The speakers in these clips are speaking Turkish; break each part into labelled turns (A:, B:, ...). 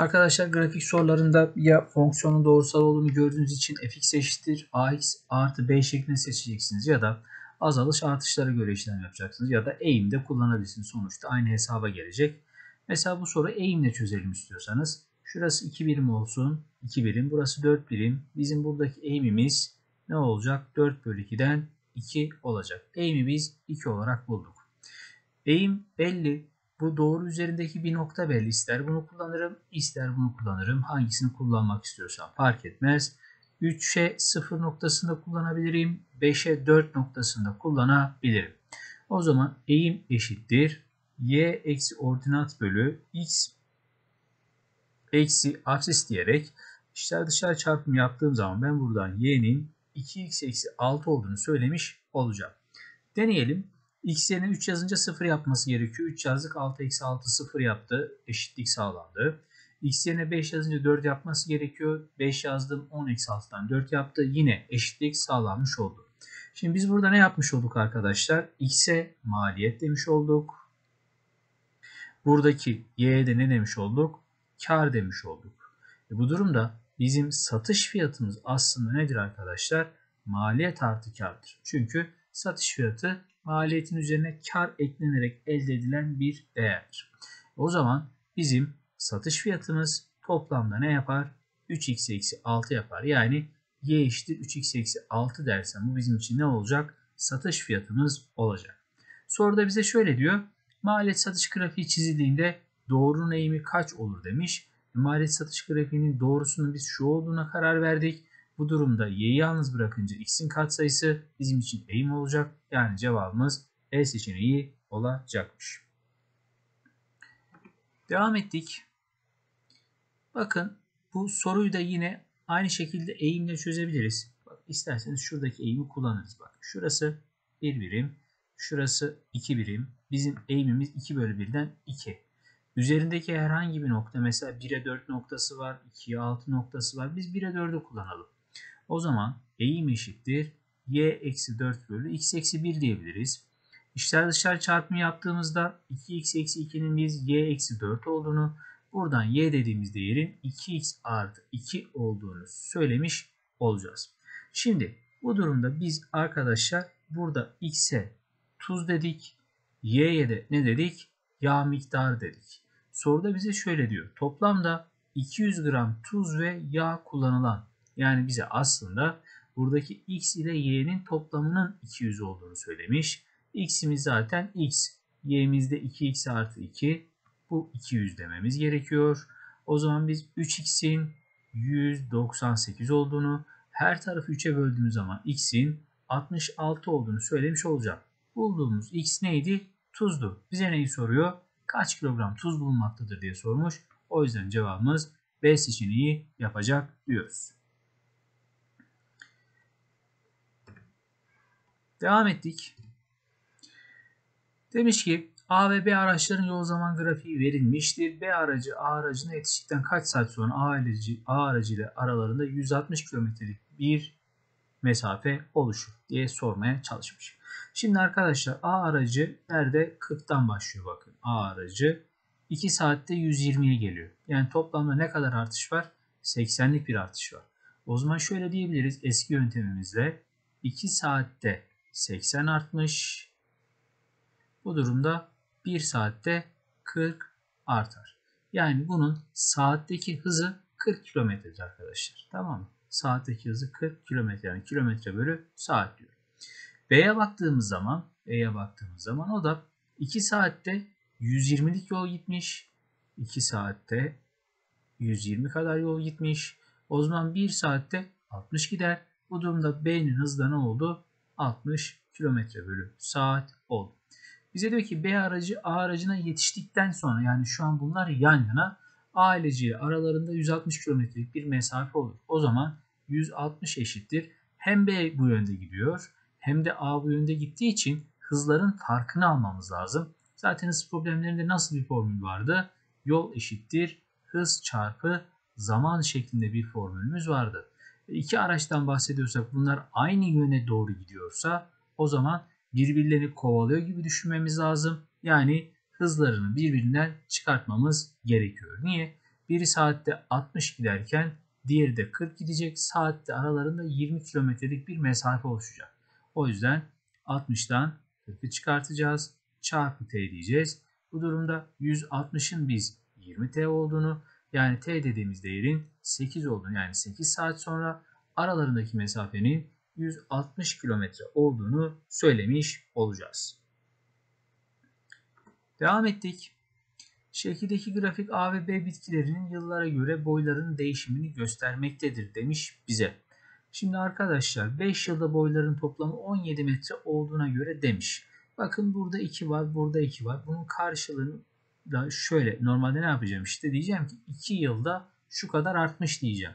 A: Arkadaşlar grafik sorularında ya fonksiyonun doğrusal olduğunu gördüğünüz için fx eşittir ax artı b şeklinde seçeceksiniz ya da azalış artışlara göre işlem yapacaksınız ya da eğimde kullanabilirsiniz. Sonuçta aynı hesaba gelecek. Mesela bu soru eğimle çözelim istiyorsanız. Şurası 2 birim olsun. 2 birim. Burası 4 birim. Bizim buradaki eğimimiz ne olacak? 4 bölü 2'den 2 olacak. Eğimi biz 2 olarak bulduk. Eğim belli. Bu doğru üzerindeki bir nokta belli. İster bunu kullanırım, ister bunu kullanırım. Hangisini kullanmak istiyorsam fark etmez. 3'e 0 noktasında kullanabilirim. 5'e 4 noktasında kullanabilirim. O zaman eğim eşittir. Y eksi ordinat bölü x eksi aksis diyerek içler dışarı çarpım yaptığım zaman ben buradan y'nin 2x eksi 6 olduğunu söylemiş olacağım. Deneyelim. X yerine 3 yazınca 0 yapması gerekiyor. 3 yazdık 6 eksi 6 0 yaptı. Eşitlik sağlandı. X yerine 5 yazınca 4 yapması gerekiyor. 5 yazdım 10 eksi 6'dan 4 yaptı. Yine eşitlik sağlanmış oldu. Şimdi biz burada ne yapmış olduk arkadaşlar? X'e maliyet demiş olduk. Buradaki Y'ye de ne demiş olduk? Kar demiş olduk. E bu durumda bizim satış fiyatımız aslında nedir arkadaşlar? Maliyet artı kardır. Çünkü satış fiyatı maliyetin üzerine kar eklenerek elde edilen bir değerdir. O zaman bizim satış fiyatımız toplamda ne yapar? 3x eksi 6 yapar. Yani y eşittir 3x eksi 6 dersem bu bizim için ne olacak? Satış fiyatımız olacak. Soruda bize şöyle diyor. Maliyet satış grafiği çizildiğinde doğrunun eğimi kaç olur demiş. Maliyet satış grafiğinin doğrusunun biz şu olduğuna karar verdik. Bu durumda y'yi yalnız bırakınca x'in katsayısı bizim için eğim olacak. Yani cevabımız E seçeneği olacakmış. Devam ettik. Bakın bu soruyu da yine aynı şekilde eğimle çözebiliriz. Bak, isterseniz şuradaki eğimi kullanırız. Bak şurası 1 birim, şurası 2 birim. Bizim eğimimiz 2 bölü 1'den 2. Üzerindeki herhangi bir nokta mesela 1'e 4 noktası var, 2'ye 6 noktası var. Biz 1'e 4'ü kullanalım. O zaman eğim eşittir y eksi 4 bölü x eksi 1 diyebiliriz. İşler dışarı çarpımı yaptığımızda 2x eksi 2'nin biz y eksi 4 olduğunu buradan y dediğimiz değerin 2x artı 2 olduğunu söylemiş olacağız. Şimdi bu durumda biz arkadaşlar burada x'e tuz dedik. Y'ye de ne dedik? Yağ miktarı dedik. Soruda bize şöyle diyor. Toplamda 200 gram tuz ve yağ kullanılan yani bize aslında buradaki x ile y'nin toplamının 200 olduğunu söylemiş. x'imiz zaten x. y'mizde 2x artı 2. Bu 200 dememiz gerekiyor. O zaman biz 3x'in 198 olduğunu, her tarafı 3'e böldüğümüz zaman x'in 66 olduğunu söylemiş olacağım. Bulduğumuz x neydi? Tuzdu. Bize neyi soruyor? Kaç kilogram tuz bulunmaktadır diye sormuş. O yüzden cevabımız B seçeneği yapacak diyoruz. Devam ettik. Demiş ki A ve B araçların yol zaman grafiği verilmiştir. B aracı A aracına yetiştikten kaç saat sonra A aracı, A aracı ile aralarında 160 kilometrelik bir mesafe oluşur diye sormaya çalışmış. Şimdi arkadaşlar A aracı nerede? 40'tan başlıyor bakın. A aracı 2 saatte 120'ye geliyor. Yani toplamda ne kadar artış var? 80'lik bir artış var. O zaman şöyle diyebiliriz eski yöntemimizle 2 saatte 80 artmış. Bu durumda 1 saatte 40 artar. Yani bunun saatteki hızı 40 kilometredir arkadaşlar. Tamam mı? Saatteki hızı 40 kilometre yani kilometre bölü saat diyor. B'ye baktığımız zaman B'ye baktığımız zaman o da 2 saatte 120'lik yol gitmiş. 2 saatte 120 kadar yol gitmiş. O zaman 1 saatte 60 gider. Bu durumda B'nin hızı ne oldu? 60 km bölü saat oldu. Bize diyor ki B aracı A aracına yetiştikten sonra yani şu an bunlar yan yana A aracı aralarında 160 kilometrelik bir mesafe olur. O zaman 160 eşittir. Hem B bu yönde gidiyor hem de A bu yönde gittiği için hızların farkını almamız lazım. Zaten hız problemlerinde nasıl bir formül vardı? Yol eşittir hız çarpı zaman şeklinde bir formülümüz vardı. İki araçtan bahsediyorsak bunlar aynı yöne doğru gidiyorsa o zaman birbirlerini kovalıyor gibi düşünmemiz lazım. Yani hızlarını birbirinden çıkartmamız gerekiyor. Niye? Biri saatte 60 giderken diğeri de 40 gidecek. Saatte aralarında 20 kilometrelik bir mesafe oluşacak. O yüzden 60'tan 40'ı çıkartacağız. Çarpı t diyeceğiz. Bu durumda 160'ın biz 20t olduğunu yani t dediğimiz değerin 8 olduğunu yani 8 saat sonra aralarındaki mesafenin 160 kilometre olduğunu söylemiş olacağız. Devam ettik. Şekildeki grafik A ve B bitkilerinin yıllara göre boylarının değişimini göstermektedir demiş bize. Şimdi arkadaşlar 5 yılda boyların toplamı 17 metre olduğuna göre demiş. Bakın burada 2 var, burada 2 var. Bunun karşılığını da şöyle normalde ne yapacağım işte diyeceğim ki 2 yılda şu kadar artmış diyeceğim.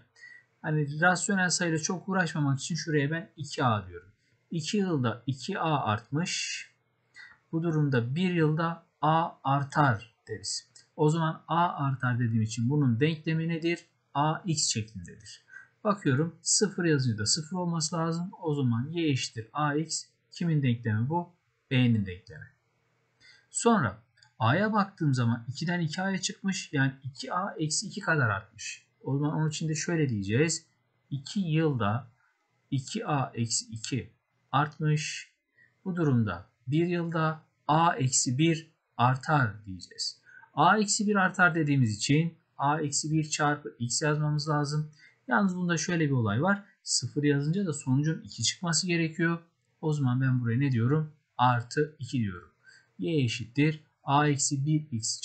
A: Hani rasyonel sayıyla çok uğraşmamak için şuraya ben 2A diyorum. 2 yılda 2A artmış. Bu durumda 1 yılda A artar deriz. O zaman A artar dediğim için bunun denklemi nedir? A x şeklindedir. Bakıyorum 0 yazınca da 0 olması lazım. O zaman y eşittir ax. Kimin denklemi bu? B'nin denklemi. Sonra A'ya baktığım zaman 2'den 2A'ya çıkmış. Yani 2A eksi 2 kadar artmış. O zaman onun için de şöyle diyeceğiz. 2 yılda 2A eksi 2 artmış. Bu durumda 1 yılda A eksi 1 artar diyeceğiz. A eksi 1 artar dediğimiz için A eksi 1 çarpı X yazmamız lazım. Yalnız bunda şöyle bir olay var. 0 yazınca da sonucun 2 çıkması gerekiyor. O zaman ben buraya ne diyorum? Artı 2 diyorum. Y eşittir. A eksi 1 X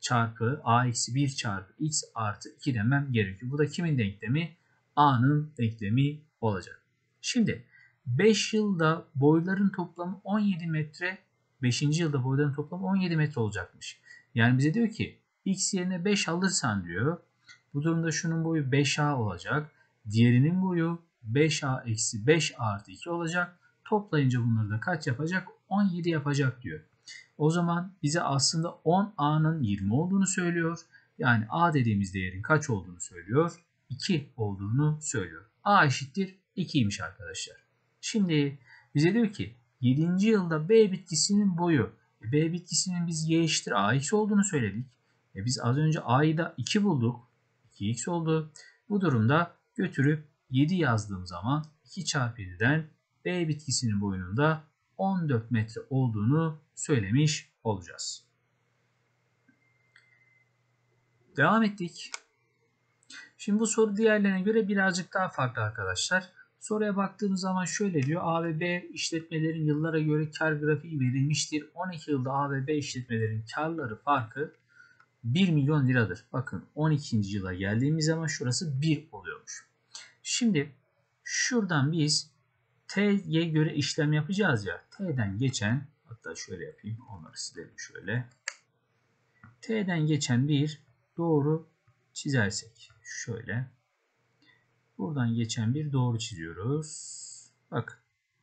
A: çarpı A eksi 1 çarpı X artı 2 demem gerekiyor. Bu da kimin denklemi? A'nın denklemi olacak. Şimdi 5 yılda boyların toplamı 17 metre 5. yılda boyların toplamı 17 metre olacakmış. Yani bize diyor ki x yerine 5 alırsan diyor. Bu durumda şunun boyu 5a olacak. Diğerinin boyu 5a eksi 5 artı 2 olacak. Toplayınca bunları da kaç yapacak? 17 yapacak diyor. O zaman bize aslında 10a'nın 20 olduğunu söylüyor. Yani a dediğimiz değerin kaç olduğunu söylüyor? 2 olduğunu söylüyor. a eşittir 2'ymiş arkadaşlar. Şimdi bize diyor ki 7. yılda B bitkisinin boyu. E, B bitkisinin biz y eşittir ax olduğunu söyledik. E biz az önce a'yı da 2 bulduk. 2x oldu. Bu durumda götürüp 7 yazdığım zaman 2 çarpı 7'den B bitkisinin boyunun da 14 metre olduğunu söylemiş olacağız. Devam ettik. Şimdi bu soru diğerlerine göre birazcık daha farklı arkadaşlar. Soruya baktığımız zaman şöyle diyor. A ve B işletmelerin yıllara göre kar grafiği verilmiştir. 12 yılda A ve B işletmelerin karları farkı 1 milyon liradır. Bakın 12. yıla geldiğimiz zaman şurası 1 oluyormuş. Şimdi şuradan biz T'ye göre işlem yapacağız ya. T'den geçen hatta şöyle yapayım onları silelim şöyle. T'den geçen bir doğru çizersek şöyle. Buradan geçen bir doğru çiziyoruz. Bak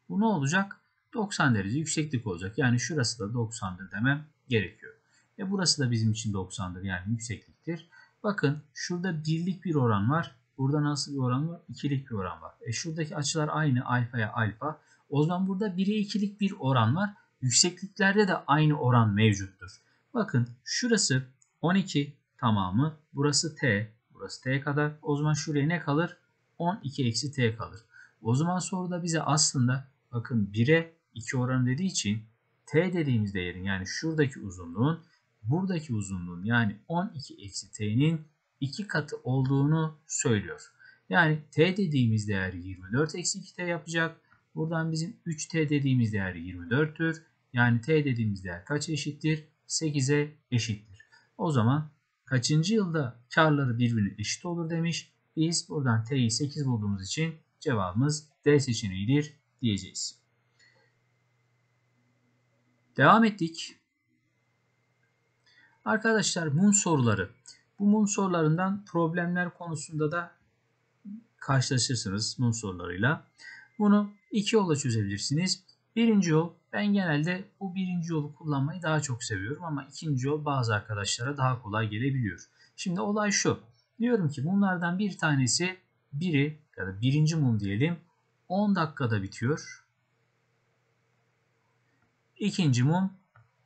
A: bu ne olacak? 90 derece yükseklik olacak. Yani şurası da 90'dır demem gerekiyor. E burası da bizim için 90'dır yani yüksekliktir. Bakın şurada birlik bir oran var. Burada nasıl bir oran var? İkilik bir oran var. E şuradaki açılar aynı alfaya alfa. O zaman burada 1'e 2'lik bir oran var. Yüksekliklerde de aynı oran mevcuttur. Bakın şurası 12 tamamı. Burası t. Burası t kadar. O zaman şuraya ne kalır? 12 eksi t kalır. O zaman soruda bize aslında bakın 1'e 2 oranı dediği için t dediğimiz değerin yani şuradaki uzunluğun buradaki uzunluğun yani 12 eksi t'nin 2 katı olduğunu söylüyor. Yani t dediğimiz değer 24 eksi 2t yapacak. Buradan bizim 3t dediğimiz değer 24'tür. Yani t dediğimiz değer kaç eşittir? 8'e eşittir. O zaman kaçıncı yılda karları birbirine eşit olur demiş. Biz buradan t'yi 8 bulduğumuz için cevabımız D seçeneğidir diyeceğiz. Devam ettik. Arkadaşlar mum soruları. Bu mum sorularından problemler konusunda da karşılaşırsınız mum sorularıyla. Bunu iki yolla çözebilirsiniz. Birinci yol ben genelde bu birinci yolu kullanmayı daha çok seviyorum ama ikinci yol bazı arkadaşlara daha kolay gelebiliyor. Şimdi olay şu. Diyorum ki bunlardan bir tanesi biri ya da birinci mum diyelim 10 dakikada bitiyor. İkinci mum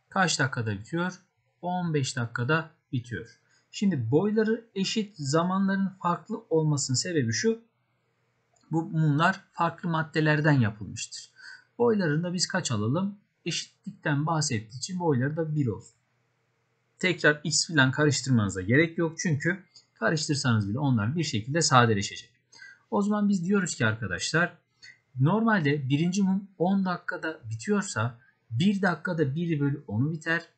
A: kaç dakikada bitiyor? 15 dakikada bitiyor. Şimdi boyları eşit zamanların farklı olmasının sebebi şu. Bu mumlar farklı maddelerden yapılmıştır. Boylarında biz kaç alalım? Eşitlikten bahsettiği için boyları da 1 olsun. Tekrar x filan karıştırmanıza gerek yok çünkü karıştırsanız bile onlar bir şekilde sadeleşecek. O zaman biz diyoruz ki arkadaşlar normalde birinci mum 10 dakikada bitiyorsa 1 dakikada 1 bölü 10'u biter.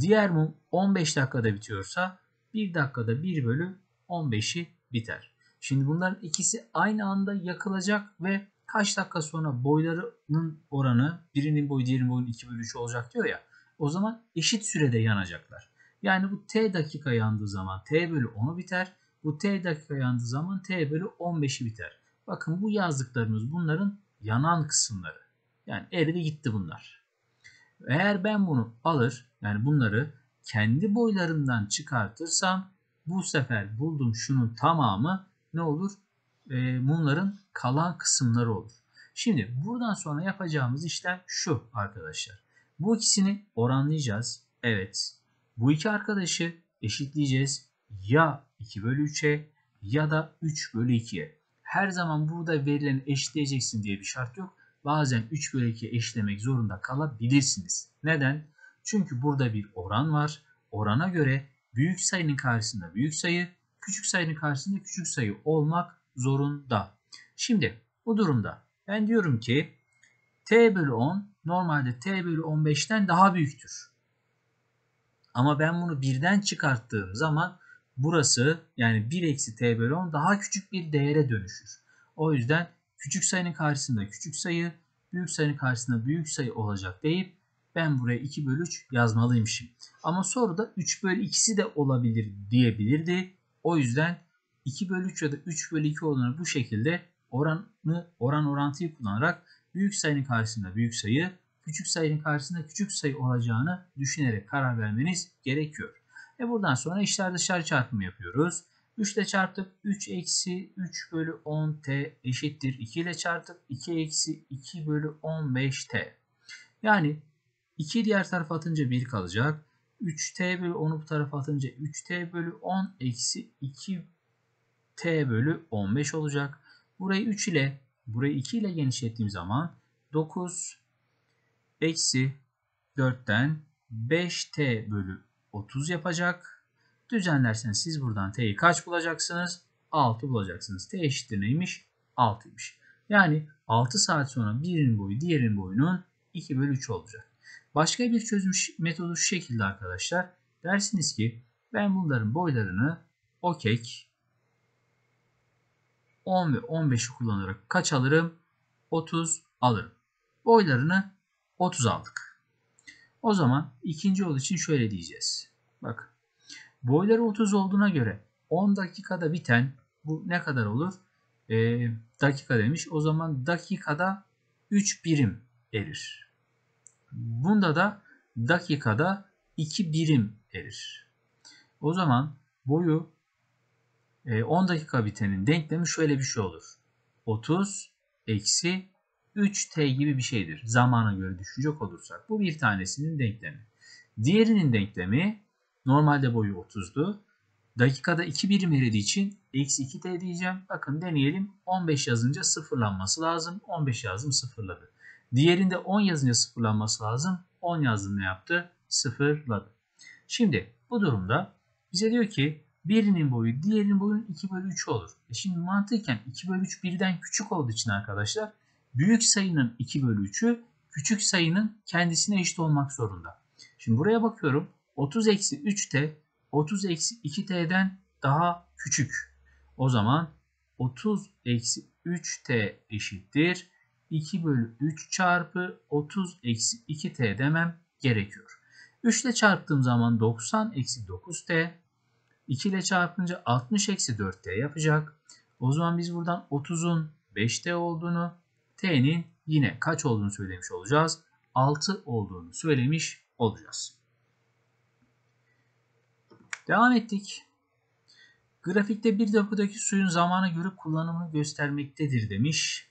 A: Diğer mum 15 dakikada bitiyorsa 1 dakikada 1 bölü 15'i biter. Şimdi bunların ikisi aynı anda yakılacak ve kaç dakika sonra boylarının oranı birinin boyu diğerinin boyunun 2 bölü 3 olacak diyor ya. O zaman eşit sürede yanacaklar. Yani bu t dakika yandığı zaman t bölü 10'u biter. Bu t dakika yandığı zaman t bölü 15'i biter. Bakın bu yazdıklarımız bunların yanan kısımları. Yani eridi gitti bunlar. Eğer ben bunu alır yani bunları kendi boylarından çıkartırsam bu sefer buldum şunun tamamı ne olur? E, mumların kalan kısımları olur. Şimdi buradan sonra yapacağımız işlem şu arkadaşlar. Bu ikisini oranlayacağız. Evet. Bu iki arkadaşı eşitleyeceğiz. Ya 2 bölü 3'e ya da 3 bölü 2'ye. Her zaman burada verilen eşitleyeceksin diye bir şart yok. Bazen 3 bölü 2'ye eşlemek zorunda kalabilirsiniz. Neden? Çünkü burada bir oran var. Orana göre büyük sayının karşısında büyük sayı, küçük sayının karşısında küçük sayı olmak zorunda. Şimdi bu durumda ben diyorum ki t bölü 10 normalde t bölü 15'ten daha büyüktür. Ama ben bunu birden çıkarttığım zaman burası yani 1 eksi t bölü 10 daha küçük bir değere dönüşür. O yüzden küçük sayının karşısında küçük sayı, büyük sayının karşısında büyük sayı olacak deyip ben buraya 2 bölü 3 yazmalıymışım. Ama soruda 3 bölü 2'si de olabilir diyebilirdi. O yüzden 2 bölü 3 ya da 3 bölü 2 olanı bu şekilde oranı, oran orantıyı kullanarak büyük sayının karşısında büyük sayı, küçük sayının karşısında küçük sayı olacağını düşünerek karar vermeniz gerekiyor. Ve buradan sonra işler dışarı çarpımı yapıyoruz. 3 ile çarptık 3 eksi 3 bölü 10 t eşittir. 2 ile çarptık 2 eksi 2 bölü 15 t. Yani 2 diğer tarafa atınca 1 kalacak. 3t bölü 10'u bu tarafa atınca 3t bölü 10 eksi 2t bölü 15 olacak. Burayı 3 ile burayı 2 ile genişlettiğim zaman 9 eksi 4'ten 5t bölü 30 yapacak. Düzenlerseniz siz buradan t'yi kaç bulacaksınız? 6 bulacaksınız. t eşittir neymiş? 6'ymış. Yani 6 saat sonra birinin boyu diğerinin boyunun 2 bölü 3 olacak. Başka bir çözüm metodu şu şekilde arkadaşlar. Dersiniz ki ben bunların boylarını okek 10 ve 15'i kullanarak kaç alırım? 30 alırım. Boylarını 30 aldık. O zaman ikinci yol için şöyle diyeceğiz. Bakın. Boyları 30 olduğuna göre 10 dakikada biten bu ne kadar olur? E, dakika demiş. O zaman dakikada 3 birim erir. Bunda da dakikada 2 birim erir. O zaman boyu 10 dakika bitenin denklemi şöyle bir şey olur. 30 eksi 3t gibi bir şeydir. Zamana göre düşünecek olursak. Bu bir tanesinin denklemi. Diğerinin denklemi normalde boyu 30'du. Dakikada 2 birim erediği için eksi 2t diyeceğim. Bakın deneyelim. 15 yazınca sıfırlanması lazım. 15 yazdım sıfırladı. Diğerinde 10 yazınca sıfırlanması lazım. 10 yazdım ne yaptı? Sıfırladı. Şimdi bu durumda bize diyor ki birinin boyu diğerinin boyunun 2 bölü 3 olur. E şimdi mantıken 2 bölü 3 birden küçük olduğu için arkadaşlar büyük sayının 2 bölü 3'ü küçük sayının kendisine eşit olmak zorunda. Şimdi buraya bakıyorum. 30 eksi 3t 30 eksi 2t'den daha küçük. O zaman 30 eksi 3t eşittir. 2 bölü 3 çarpı 30 eksi 2t demem gerekiyor. 3 ile çarptığım zaman 90 eksi 9t 2 ile çarpınca 60 eksi 4t yapacak. O zaman biz buradan 30'un 5t olduğunu t'nin yine kaç olduğunu söylemiş olacağız. 6 olduğunu söylemiş olacağız. Devam ettik. Grafikte bir depodaki suyun zamana göre kullanımını göstermektedir demiş.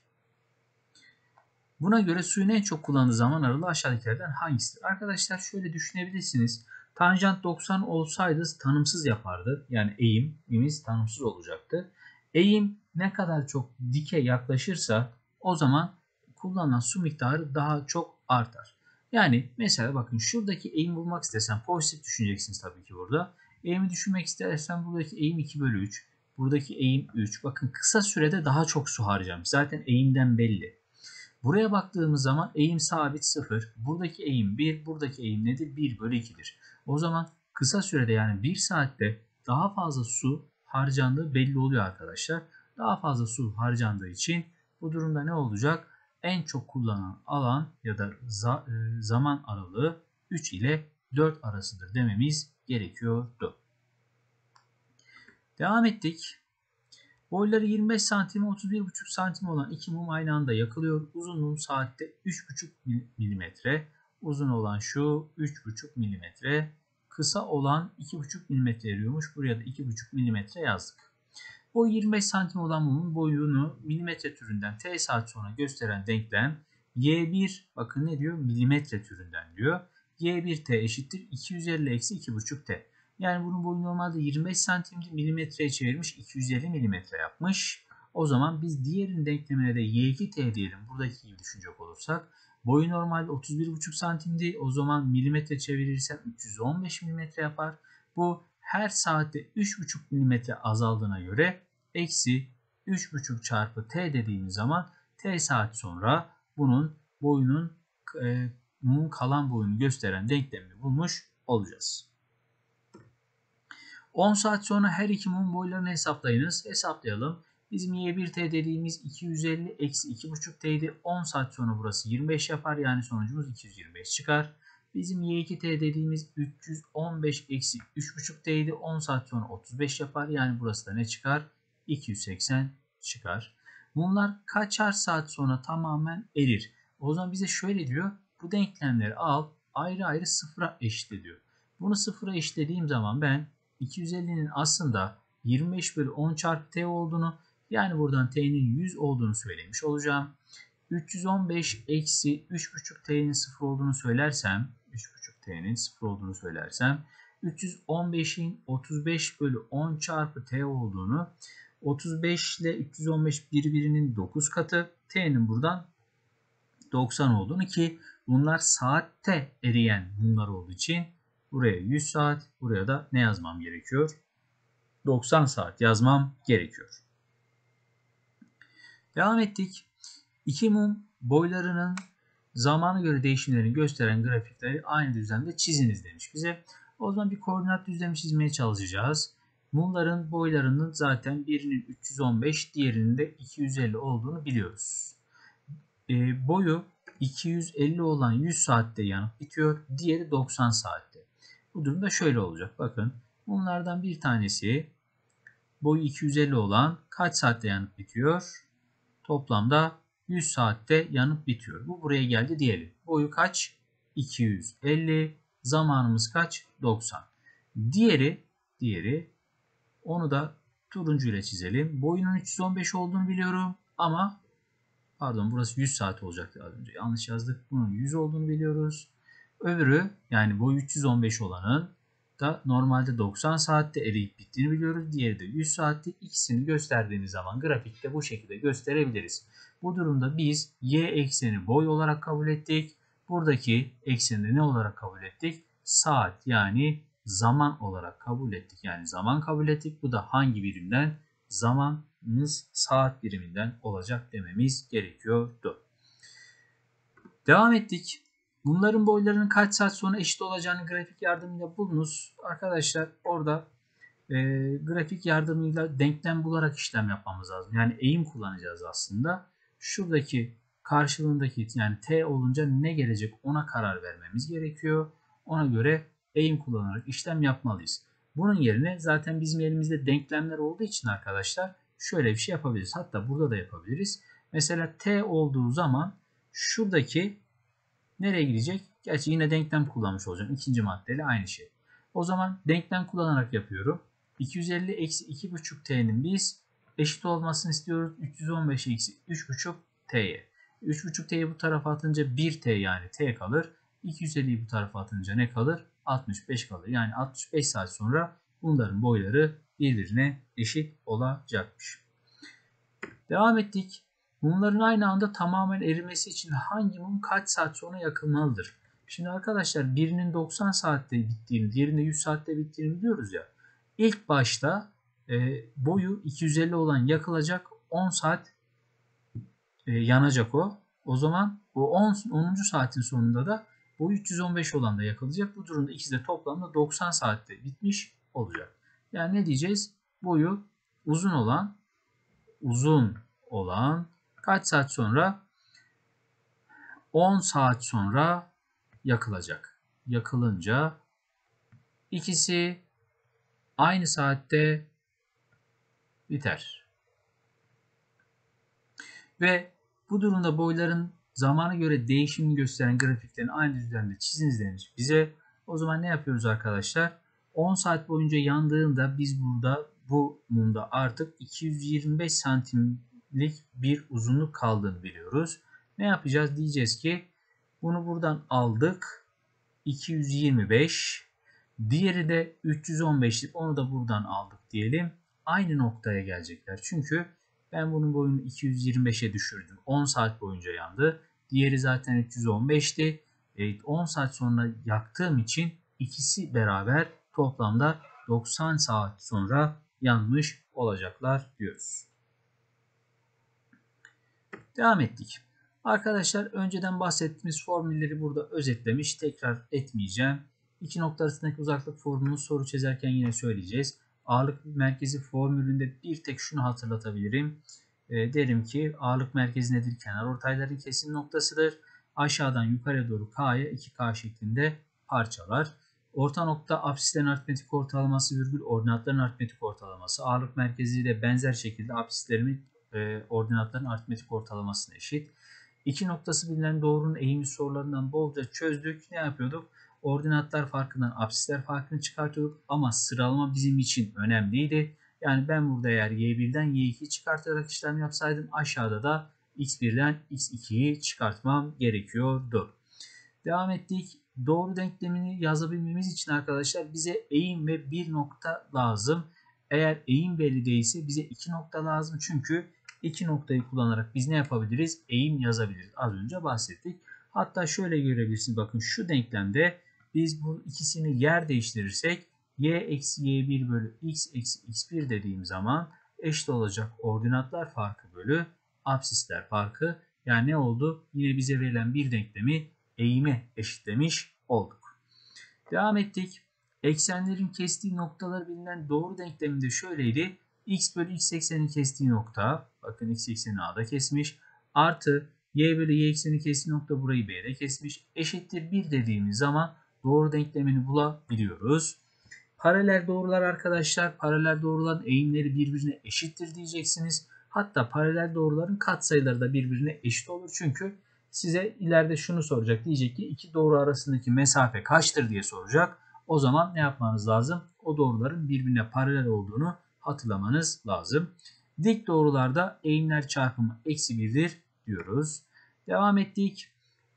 A: Buna göre suyun en çok kullandığı zaman aralığı aşağıdakilerden hangisidir? Arkadaşlar şöyle düşünebilirsiniz. Tanjant 90 olsaydı tanımsız yapardı. Yani eğimimiz tanımsız olacaktı. Eğim ne kadar çok dike yaklaşırsa o zaman kullanılan su miktarı daha çok artar. Yani mesela bakın şuradaki eğim bulmak istesen pozitif düşüneceksiniz tabii ki burada. Eğimi düşünmek istersen buradaki eğim 2 bölü 3. Buradaki eğim 3. Bakın kısa sürede daha çok su harcamış. Zaten eğimden belli. Buraya baktığımız zaman eğim sabit 0. Buradaki eğim 1. Buradaki eğim nedir? 1 bölü 2'dir. O zaman kısa sürede yani 1 saatte daha fazla su harcandığı belli oluyor arkadaşlar. Daha fazla su harcandığı için bu durumda ne olacak? En çok kullanılan alan ya da e, zaman aralığı 3 ile 4 arasıdır dememiz gerekiyordu. Devam ettik. Boyları 25 santim 31,5 santim olan iki mum aynı anda yakılıyor. Uzun mum saatte 3,5 milimetre. Uzun olan şu 3,5 milimetre. Kısa olan 2,5 milimetre eriyormuş. Buraya da 2,5 milimetre yazdık. Boy 25 santim olan mumun boyunu milimetre türünden t saat sonra gösteren denklem y1 bakın ne diyor milimetre türünden diyor. Y1t eşittir 250 eksi 2,5t. Yani bunun boyu normalde 25 santimdi milimetreye çevirmiş 250 milimetre yapmış. O zaman biz diğerin denklemine de y2t diyelim buradaki gibi düşünecek olursak. Boyu normalde 31,5 santimdi. O zaman milimetre çevirirsem 315 milimetre yapar. Bu her saatte 3,5 milimetre azaldığına göre eksi 3,5 çarpı t dediğimiz zaman t saat sonra bunun boyunun mumun kalan boyunu gösteren denklemini bulmuş olacağız. 10 saat sonra her iki mum boylarını hesaplayınız. Hesaplayalım. Bizim y1t dediğimiz 250 eksi 2,5t'ydi. 10 saat sonra burası 25 yapar. Yani sonucumuz 225 çıkar. Bizim y2t dediğimiz 315 eksi 3,5t'ydi. 10 saat sonra 35 yapar. Yani burası da ne çıkar? 280 çıkar. Mumlar kaçar saat sonra tamamen erir. O zaman bize şöyle diyor. Bu denklemleri al ayrı ayrı sıfıra eşit diyor. Bunu sıfıra eşitlediğim zaman ben 250'nin aslında 25 bölü 10 çarpı t olduğunu yani buradan t'nin 100 olduğunu söylemiş olacağım. 315 eksi 3,5 t'nin 0 olduğunu söylersem 3,5 t'nin 0 olduğunu söylersem 315'in 35 bölü 10 çarpı t olduğunu 35 ile 315 birbirinin 9 katı t'nin buradan 90 olduğunu ki bunlar saatte eriyen mumlar olduğu için buraya 100 saat buraya da ne yazmam gerekiyor? 90 saat yazmam gerekiyor. Devam ettik. İki mum boylarının zamana göre değişimlerini gösteren grafikleri aynı düzlemde çiziniz demiş bize. O zaman bir koordinat düzlemi çizmeye çalışacağız. Mumların boylarının zaten birinin 315, diğerinin de 250 olduğunu biliyoruz. E, boyu 250 olan 100 saatte yanıp bitiyor. Diğeri 90 saatte. Bu durumda şöyle olacak. Bakın bunlardan bir tanesi boyu 250 olan kaç saatte yanıp bitiyor? Toplamda 100 saatte yanıp bitiyor. Bu buraya geldi diyelim. Boyu kaç? 250. Zamanımız kaç? 90. Diğeri, diğeri onu da turuncu ile çizelim. Boyunun 315 olduğunu biliyorum ama pardon burası 100 saat olacaktı az önce. Yanlış yazdık. Bunun 100 olduğunu biliyoruz. Öbürü yani boyu 315 olanın da normalde 90 saatte eriyip bittiğini biliyoruz. Diğeri de 100 saatte. İkisini gösterdiğimiz zaman grafikte bu şekilde gösterebiliriz. Bu durumda biz y ekseni boy olarak kabul ettik. Buradaki ekseni ne olarak kabul ettik? Saat yani zaman olarak kabul ettik. Yani zaman kabul ettik. Bu da hangi birimden? Zamanımız saat biriminden olacak dememiz gerekiyordu. Devam ettik. Bunların boylarının kaç saat sonra eşit olacağını grafik yardımıyla bulunuz. Arkadaşlar orada e, grafik yardımıyla denklem bularak işlem yapmamız lazım. Yani eğim kullanacağız aslında. Şuradaki karşılığındaki yani t olunca ne gelecek ona karar vermemiz gerekiyor. Ona göre eğim kullanarak işlem yapmalıyız. Bunun yerine zaten bizim elimizde denklemler olduğu için arkadaşlar şöyle bir şey yapabiliriz. Hatta burada da yapabiliriz. Mesela t olduğu zaman şuradaki nereye gidecek? Gerçi yine denklem kullanmış olacağım. İkinci maddeyle aynı şey. O zaman denklem kullanarak yapıyorum. 250 eksi 2,5 t'nin biz eşit olmasını istiyoruz. 315 eksi 3,5 t'ye. 3,5 t'yi bu tarafa atınca 1 t yani t kalır. 250'yi bu tarafa atınca ne kalır? 65 kalır. Yani 65 saat sonra bunların boyları birbirine eşit olacakmış. Devam ettik. Mumların aynı anda tamamen erimesi için hangi mum kaç saat sonra yakılmalıdır? Şimdi arkadaşlar birinin 90 saatte bittiğini, diğerinde 100 saatte bittiğini biliyoruz ya. İlk başta e, boyu 250 olan yakılacak 10 saat e, yanacak o. O zaman o 10. 10. saatin sonunda da boyu 315 olan da yakılacak. Bu durumda ikisi de toplamda 90 saatte bitmiş olacak. Yani ne diyeceğiz? Boyu uzun olan uzun olan kaç saat sonra? 10 saat sonra yakılacak. Yakılınca ikisi aynı saatte biter. Ve bu durumda boyların zamana göre değişimini gösteren grafiklerin aynı düzlemde çiziniz demiş bize. O zaman ne yapıyoruz arkadaşlar? 10 saat boyunca yandığında biz burada bu mumda artık 225 santimlik bir uzunluk kaldığını biliyoruz. Ne yapacağız? Diyeceğiz ki bunu buradan aldık. 225. Diğeri de 315'lik. Onu da buradan aldık diyelim. Aynı noktaya gelecekler. Çünkü ben bunun boyunu 225'e düşürdüm. 10 saat boyunca yandı. Diğeri zaten 315'ti. Evet, 10 saat sonra yaktığım için ikisi beraber toplamda 90 saat sonra yanmış olacaklar diyoruz. Devam ettik. Arkadaşlar önceden bahsettiğimiz formülleri burada özetlemiş. Tekrar etmeyeceğim. İki nokta arasındaki uzaklık formülünü soru çözerken yine söyleyeceğiz. Ağırlık merkezi formülünde bir tek şunu hatırlatabilirim. E, derim ki ağırlık merkezi nedir? Kenar ortayların kesim noktasıdır. Aşağıdan yukarıya doğru K'ya 2K şeklinde parçalar. Orta nokta absislerin aritmetik ortalaması virgül ordinatların aritmetik ortalaması. Ağırlık merkezi de benzer şekilde absislerin e, ordinatların aritmetik ortalamasına eşit. İki noktası bilinen doğrunun eğimi sorularından bolca çözdük. Ne yapıyorduk? Ordinatlar farkından absisler farkını çıkartıyorduk ama sıralama bizim için önemliydi. Yani ben burada eğer y1'den y2'yi çıkartarak işlem yapsaydım aşağıda da x1'den x2'yi çıkartmam gerekiyordu. Devam ettik. Doğru denklemini yazabilmemiz için arkadaşlar bize eğim ve bir nokta lazım. Eğer eğim belli değilse bize iki nokta lazım. Çünkü iki noktayı kullanarak biz ne yapabiliriz? Eğim yazabiliriz. Az önce bahsettik. Hatta şöyle görebilirsiniz. Bakın şu denklemde biz bu ikisini yer değiştirirsek y eksi y1 bölü x eksi x1 dediğim zaman eşit olacak ordinatlar farkı bölü absisler farkı. Yani ne oldu? Yine bize verilen bir denklemi eğime eşitlemiş olduk. Devam ettik. Eksenlerin kestiği noktalar bilinen doğru denkleminde şöyleydi. x bölü x ekseni kestiği nokta, bakın x ekseni A'da kesmiş. Artı y bölü y ekseni kestiği nokta burayı B'de kesmiş. Eşittir 1 dediğimiz zaman doğru denklemini bulabiliyoruz. Paralel doğrular arkadaşlar, paralel doğruların eğimleri birbirine eşittir diyeceksiniz. Hatta paralel doğruların katsayıları da birbirine eşit olur. Çünkü size ileride şunu soracak. Diyecek ki iki doğru arasındaki mesafe kaçtır diye soracak. O zaman ne yapmanız lazım? O doğruların birbirine paralel olduğunu hatırlamanız lazım. Dik doğrularda eğimler çarpımı eksi 1'dir diyoruz. Devam ettik.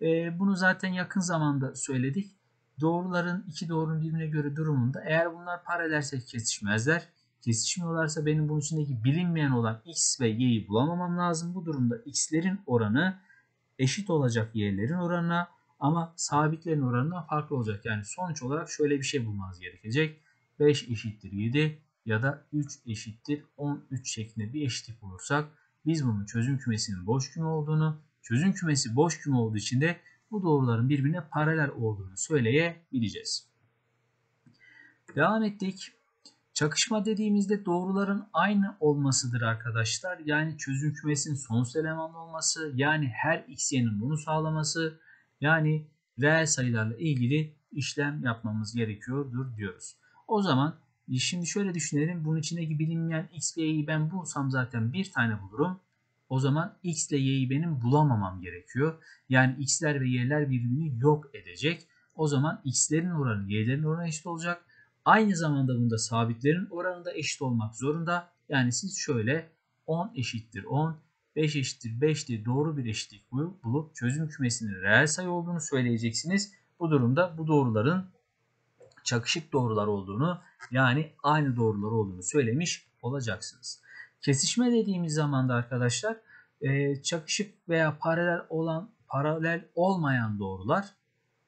A: Ee, bunu zaten yakın zamanda söyledik. Doğruların iki doğrunun birbirine göre durumunda eğer bunlar paralelse kesişmezler. Kesişmiyorlarsa benim bunun içindeki bilinmeyen olan x ve y'yi bulamamam lazım. Bu durumda x'lerin oranı eşit olacak y'lerin oranına ama sabitlerin oranından farklı olacak. Yani sonuç olarak şöyle bir şey bulmanız gerekecek. 5 eşittir 7 ya da 3 eşittir 13 şeklinde bir eşitlik bulursak biz bunun çözüm kümesinin boş küme olduğunu, çözüm kümesi boş küme olduğu için de bu doğruların birbirine paralel olduğunu söyleyebileceğiz. Devam ettik. Çakışma dediğimizde doğruların aynı olmasıdır arkadaşlar. Yani çözüm kümesinin sonsuz elemanlı olması, yani her x y'nin bunu sağlaması, yani reel sayılarla ilgili işlem yapmamız gerekiyordur diyoruz. O zaman şimdi şöyle düşünelim. Bunun içindeki bilinmeyen x y'yi ben bulsam zaten bir tane bulurum. O zaman x ile y'yi benim bulamamam gerekiyor. Yani x'ler ve y'ler birbirini yok edecek. O zaman x'lerin oranı y'lerin oranı eşit olacak. Aynı zamanda bunda sabitlerin oranı da eşit olmak zorunda. Yani siz şöyle 10 eşittir 10, 5 eşittir 5 diye doğru bir eşitlik bulup çözüm kümesinin reel sayı olduğunu söyleyeceksiniz. Bu durumda bu doğruların çakışık doğrular olduğunu yani aynı doğrular olduğunu söylemiş olacaksınız. Kesişme dediğimiz zaman da arkadaşlar e, çakışık veya paralel olan paralel olmayan doğrular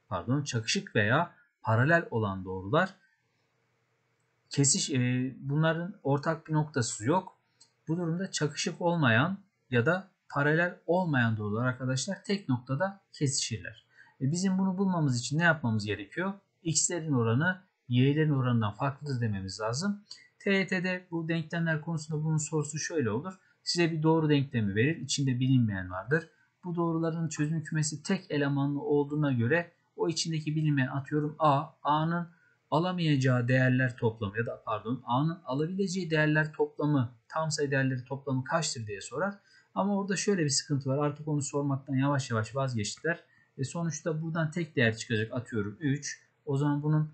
A: pardon çakışık veya paralel olan doğrular kesiş e, bunların ortak bir noktası yok. Bu durumda çakışık olmayan ya da paralel olmayan doğrular arkadaşlar tek noktada kesişirler. E, bizim bunu bulmamız için ne yapmamız gerekiyor? X'lerin oranı Y'lerin oranından farklıdır dememiz lazım. TET'de bu denklemler konusunda bunun sorusu şöyle olur. Size bir doğru denklemi verir. İçinde bilinmeyen vardır. Bu doğruların çözüm kümesi tek elemanlı olduğuna göre o içindeki bilinmeyen atıyorum A. A'nın alamayacağı değerler toplamı ya da pardon A'nın alabileceği değerler toplamı tam sayı değerleri toplamı kaçtır diye sorar. Ama orada şöyle bir sıkıntı var. Artık onu sormaktan yavaş yavaş vazgeçtiler. Ve sonuçta buradan tek değer çıkacak atıyorum 3. O zaman bunun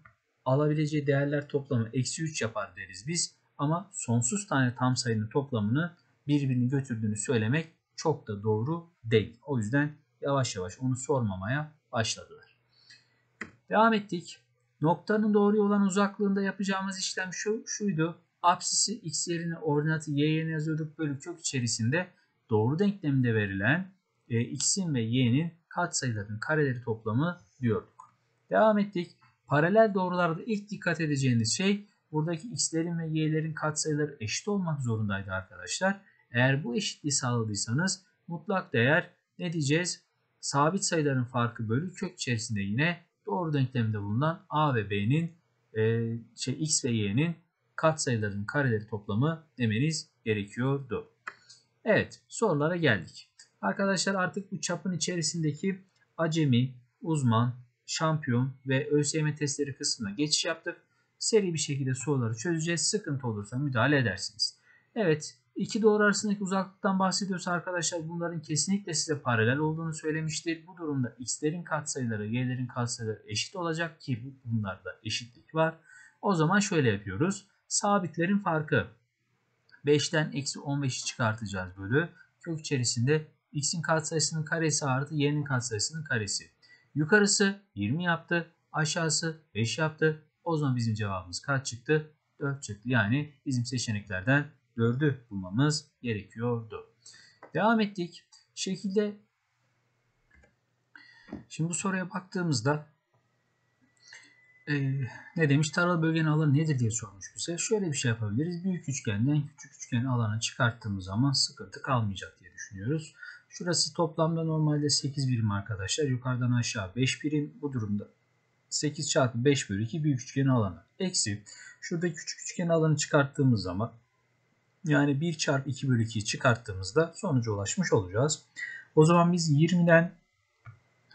A: alabileceği değerler toplamı eksi 3 yapar deriz biz. Ama sonsuz tane tam sayının toplamını birbirini götürdüğünü söylemek çok da doğru değil. O yüzden yavaş yavaş onu sormamaya başladılar. Devam ettik. Noktanın doğruya olan uzaklığında yapacağımız işlem şu, şuydu. Apsisi x yerine ordinatı y yerine yazıyorduk bölü kök içerisinde doğru denkleminde verilen e, x'in ve y'nin katsayıların kareleri toplamı diyorduk. Devam ettik. Paralel doğrularda ilk dikkat edeceğiniz şey buradaki x'lerin ve y'lerin katsayıları eşit olmak zorundaydı arkadaşlar. Eğer bu eşitliği sağladıysanız mutlak değer ne diyeceğiz? Sabit sayıların farkı bölü kök içerisinde yine doğru denklemde bulunan a ve b'nin e, şey x ve y'nin katsayıların kareleri toplamı demeniz gerekiyordu. Evet sorulara geldik. Arkadaşlar artık bu çapın içerisindeki acemi, uzman, şampiyon ve ÖSYM testleri kısmına geçiş yaptık. Seri bir şekilde soruları çözeceğiz. Sıkıntı olursa müdahale edersiniz. Evet iki doğru arasındaki uzaklıktan bahsediyorsa arkadaşlar bunların kesinlikle size paralel olduğunu söylemiştir. Bu durumda x'lerin katsayıları y'lerin katsayıları eşit olacak ki bunlarda eşitlik var. O zaman şöyle yapıyoruz. Sabitlerin farkı 5'ten eksi 15'i çıkartacağız bölü. Kök içerisinde x'in katsayısının karesi artı y'nin katsayısının karesi. Yukarısı 20 yaptı. Aşağısı 5 yaptı. O zaman bizim cevabımız kaç çıktı? 4 çıktı. Yani bizim seçeneklerden 4'ü bulmamız gerekiyordu. Devam ettik. Şekilde şimdi bu soruya baktığımızda e, ne demiş? Taralı bölgenin alanı nedir diye sormuş bize. Şöyle bir şey yapabiliriz. Büyük üçgenden küçük üçgen alanı çıkarttığımız zaman sıkıntı kalmayacak diye düşünüyoruz. Şurası toplamda normalde 8 birim arkadaşlar. Yukarıdan aşağı 5 birim. Bu durumda 8 çarpı 5 bölü 2 büyük üçgen alanı. Eksi. Şurada küçük üçgen alanı çıkarttığımız zaman yani 1 çarpı 2 bölü 2'yi çıkarttığımızda sonuca ulaşmış olacağız. O zaman biz 20'den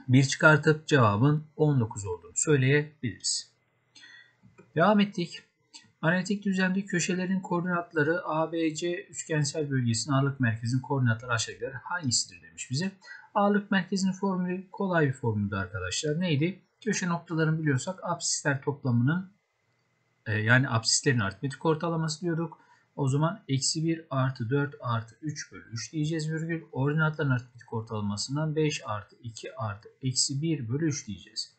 A: 1 çıkartıp cevabın 19 olduğunu söyleyebiliriz. Devam ettik. Analitik düzlemde köşelerin koordinatları ABC üçgensel bölgesinin ağırlık merkezinin koordinatları aşağıdakiler hangisidir demiş bize. Ağırlık merkezinin formülü kolay bir formüldü arkadaşlar. Neydi? Köşe noktalarını biliyorsak absisler toplamının e, yani absislerin aritmetik ortalaması diyorduk. O zaman eksi 1 artı 4 artı 3 bölü 3 diyeceğiz virgül. Ordinatların aritmetik ortalamasından 5 artı 2 artı eksi 1 bölü 3 diyeceğiz.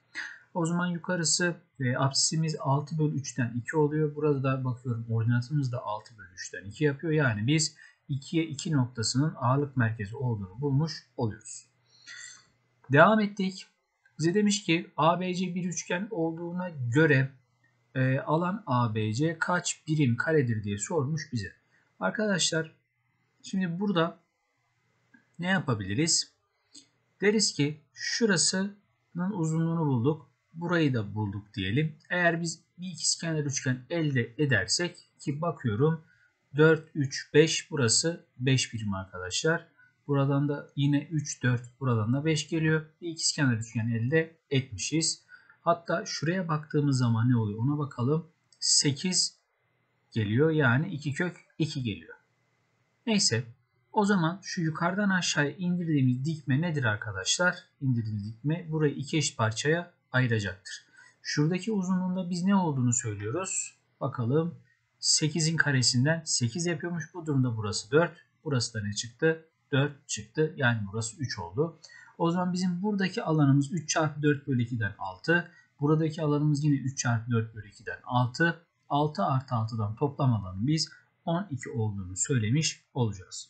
A: O zaman yukarısı e, absisimiz 6 bölü 3'ten 2 oluyor. Burada da bakıyorum ordinatımız da 6 bölü 3'ten 2 yapıyor. Yani biz 2'ye 2 noktasının ağırlık merkezi olduğunu bulmuş oluyoruz. Devam ettik. Bize demiş ki ABC bir üçgen olduğuna göre e, alan ABC kaç birim karedir diye sormuş bize. Arkadaşlar şimdi burada ne yapabiliriz? Deriz ki şurasının uzunluğunu bulduk. Burayı da bulduk diyelim. Eğer biz bir ikizkenar üçgen elde edersek ki bakıyorum 4, 3, 5 burası 5 birim arkadaşlar. Buradan da yine 3, 4 buradan da 5 geliyor. Bir ikizkenar üçgen elde etmişiz. Hatta şuraya baktığımız zaman ne oluyor ona bakalım. 8 geliyor yani 2 kök 2 geliyor. Neyse o zaman şu yukarıdan aşağıya indirdiğimiz dikme nedir arkadaşlar? İndirdiğimiz dikme burayı iki eşit parçaya ayıracaktır. Şuradaki uzunluğunda biz ne olduğunu söylüyoruz. Bakalım 8'in karesinden 8 yapıyormuş. Bu durumda burası 4. Burası da ne çıktı? 4 çıktı. Yani burası 3 oldu. O zaman bizim buradaki alanımız 3 çarpı 4 bölü 2'den 6. Buradaki alanımız yine 3 çarpı 4 bölü 2'den 6. 6 artı 6'dan toplam alanın biz 12 olduğunu söylemiş olacağız.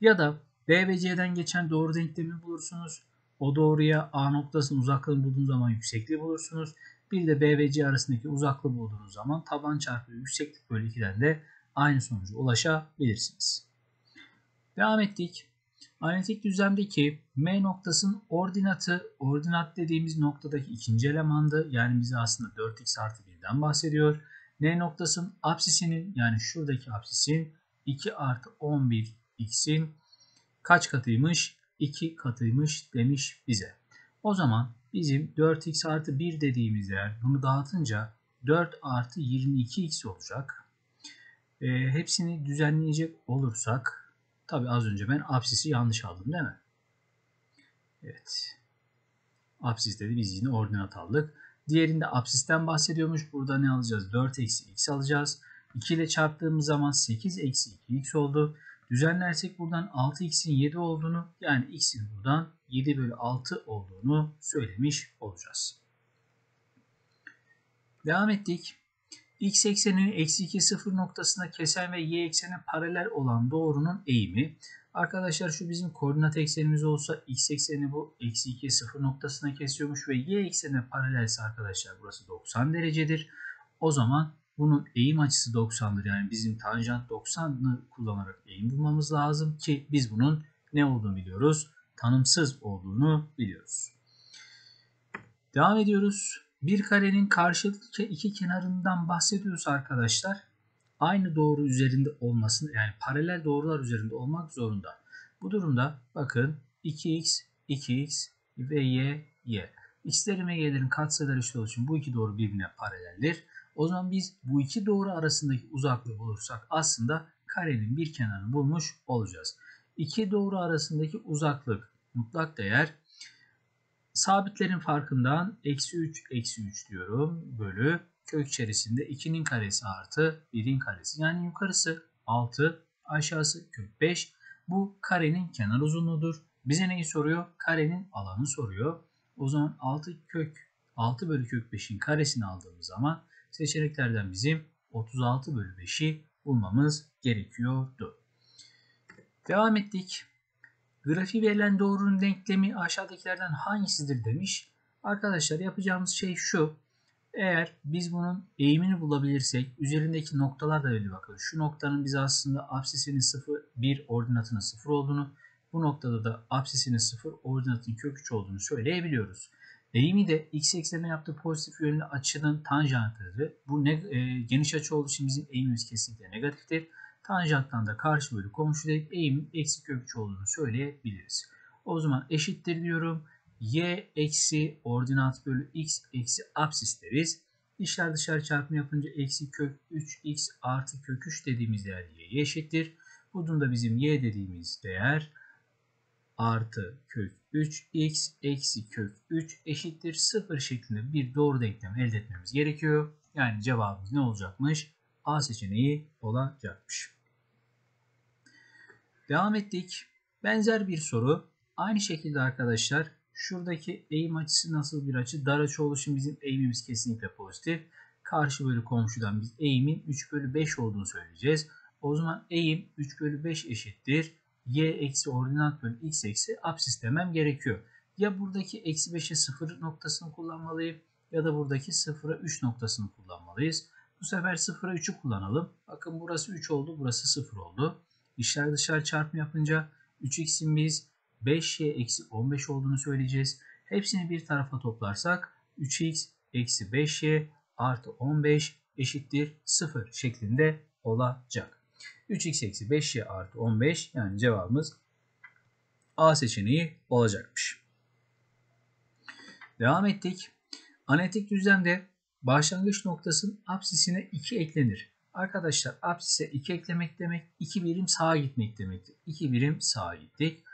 A: Ya da B ve C'den geçen doğru denklemi bulursunuz. O doğruya A noktasının uzaklığını bulduğunuz zaman yüksekliği bulursunuz. Bir de B ve C arasındaki uzaklığı bulduğunuz zaman taban çarpı yükseklik bölü 2'den de aynı sonuca ulaşabilirsiniz. Devam ettik. Analitik düzlemdeki M noktasının ordinatı, ordinat dediğimiz noktadaki ikinci elemandı. Yani bize aslında 4x artı 1'den bahsediyor. N noktasının apsisinin yani şuradaki apsisin 2 artı 11x'in kaç katıymış? 2 katıymış demiş bize. O zaman bizim 4x artı 1 dediğimiz değer bunu dağıtınca 4 artı 22x olacak. E, hepsini düzenleyecek olursak Tabi az önce ben absisi yanlış aldım değil mi? Evet. Absis dedi biz yine ordinat aldık. Diğerinde absisten bahsediyormuş. Burada ne alacağız? 4 eksi x alacağız. 2 ile çarptığımız zaman 8 eksi 2x oldu. Düzenlersek buradan 6x'in 7 olduğunu yani x'in buradan 7 bölü 6 olduğunu söylemiş olacağız. Devam ettik x eksenini eksi 2 0 noktasına kesen ve y eksenine paralel olan doğrunun eğimi. Arkadaşlar şu bizim koordinat eksenimiz olsa x ekseni bu eksi 2 0 noktasına kesiyormuş ve y eksenine paralelse arkadaşlar burası 90 derecedir. O zaman bunun eğim açısı 90'dır. Yani bizim tanjant 90'ı kullanarak eğim bulmamız lazım ki biz bunun ne olduğunu biliyoruz. Tanımsız olduğunu biliyoruz. Devam ediyoruz bir karenin karşılıklı iki kenarından bahsediyorsa arkadaşlar aynı doğru üzerinde olmasını yani paralel doğrular üzerinde olmak zorunda. Bu durumda bakın 2x, 2x ve y, y. X'lerin ve y'lerin katsayıları eşit olduğu için bu iki doğru birbirine paraleldir. O zaman biz bu iki doğru arasındaki uzaklığı bulursak aslında karenin bir kenarını bulmuş olacağız. İki doğru arasındaki uzaklık mutlak değer Sabitlerin farkından eksi 3 eksi 3 diyorum bölü kök içerisinde 2'nin karesi artı 1'in karesi. Yani yukarısı 6 aşağısı kök 5. Bu karenin kenar uzunluğudur. Bize neyi soruyor? Karenin alanı soruyor. O zaman 6 kök 6 bölü kök 5'in karesini aldığımız zaman seçeneklerden bizim 36 bölü 5'i bulmamız gerekiyordu. Devam ettik. Grafiği verilen doğrunun denklemi aşağıdakilerden hangisidir demiş. Arkadaşlar yapacağımız şey şu. Eğer biz bunun eğimini bulabilirsek üzerindeki noktalar da belli bakın. Şu noktanın biz aslında absisinin 0, 1 ordinatının 0 olduğunu, bu noktada da absisinin 0, ordinatının kök 3 olduğunu söyleyebiliyoruz. Eğimi de x eksenine yaptığı pozitif yönlü açının tanjantları. Bu ne, e, geniş açı olduğu için bizim eğimimiz kesinlikle negatiftir. Tanjanttan da karşı bölü komşu deyip eğimin eksi kök olduğunu söyleyebiliriz. O zaman eşittir diyorum. y eksi ordinat bölü x eksi absis deriz. İşler dışarı çarpımı yapınca eksi kök 3x artı kök 3 dediğimiz değer y'ye eşittir. Bu durumda bizim y dediğimiz değer artı kök 3x eksi kök 3 eşittir 0 şeklinde bir doğru denklem elde etmemiz gerekiyor. Yani cevabımız ne olacakmış? A seçeneği olacakmış. Devam ettik. Benzer bir soru. Aynı şekilde arkadaşlar şuradaki eğim açısı nasıl bir açı? Dar açı olduğu için bizim eğimimiz kesinlikle pozitif. Karşı bölü komşudan biz eğimin 3 bölü 5 olduğunu söyleyeceğiz. O zaman eğim 3 bölü 5 eşittir. Y eksi ordinat bölü x eksi apsis demem gerekiyor. Ya buradaki eksi 5'e 0 noktasını kullanmalıyım ya da buradaki 0'a 3 noktasını kullanmalıyız. Bu sefer 0'a 3'ü kullanalım. Bakın burası 3 oldu, burası 0 oldu. İşler dışarı çarpım yapınca 3x'in biz 5y eksi 15 olduğunu söyleyeceğiz. Hepsini bir tarafa toplarsak 3x eksi 5y artı 15 eşittir 0 şeklinde olacak. 3x eksi 5y artı 15 yani cevabımız A seçeneği olacakmış. Devam ettik. Analitik düzlemde başlangıç noktasının apsisine 2 eklenir. Arkadaşlar apsise 2 eklemek demek 2 birim sağa gitmek demektir. 2 birim sağa gittik.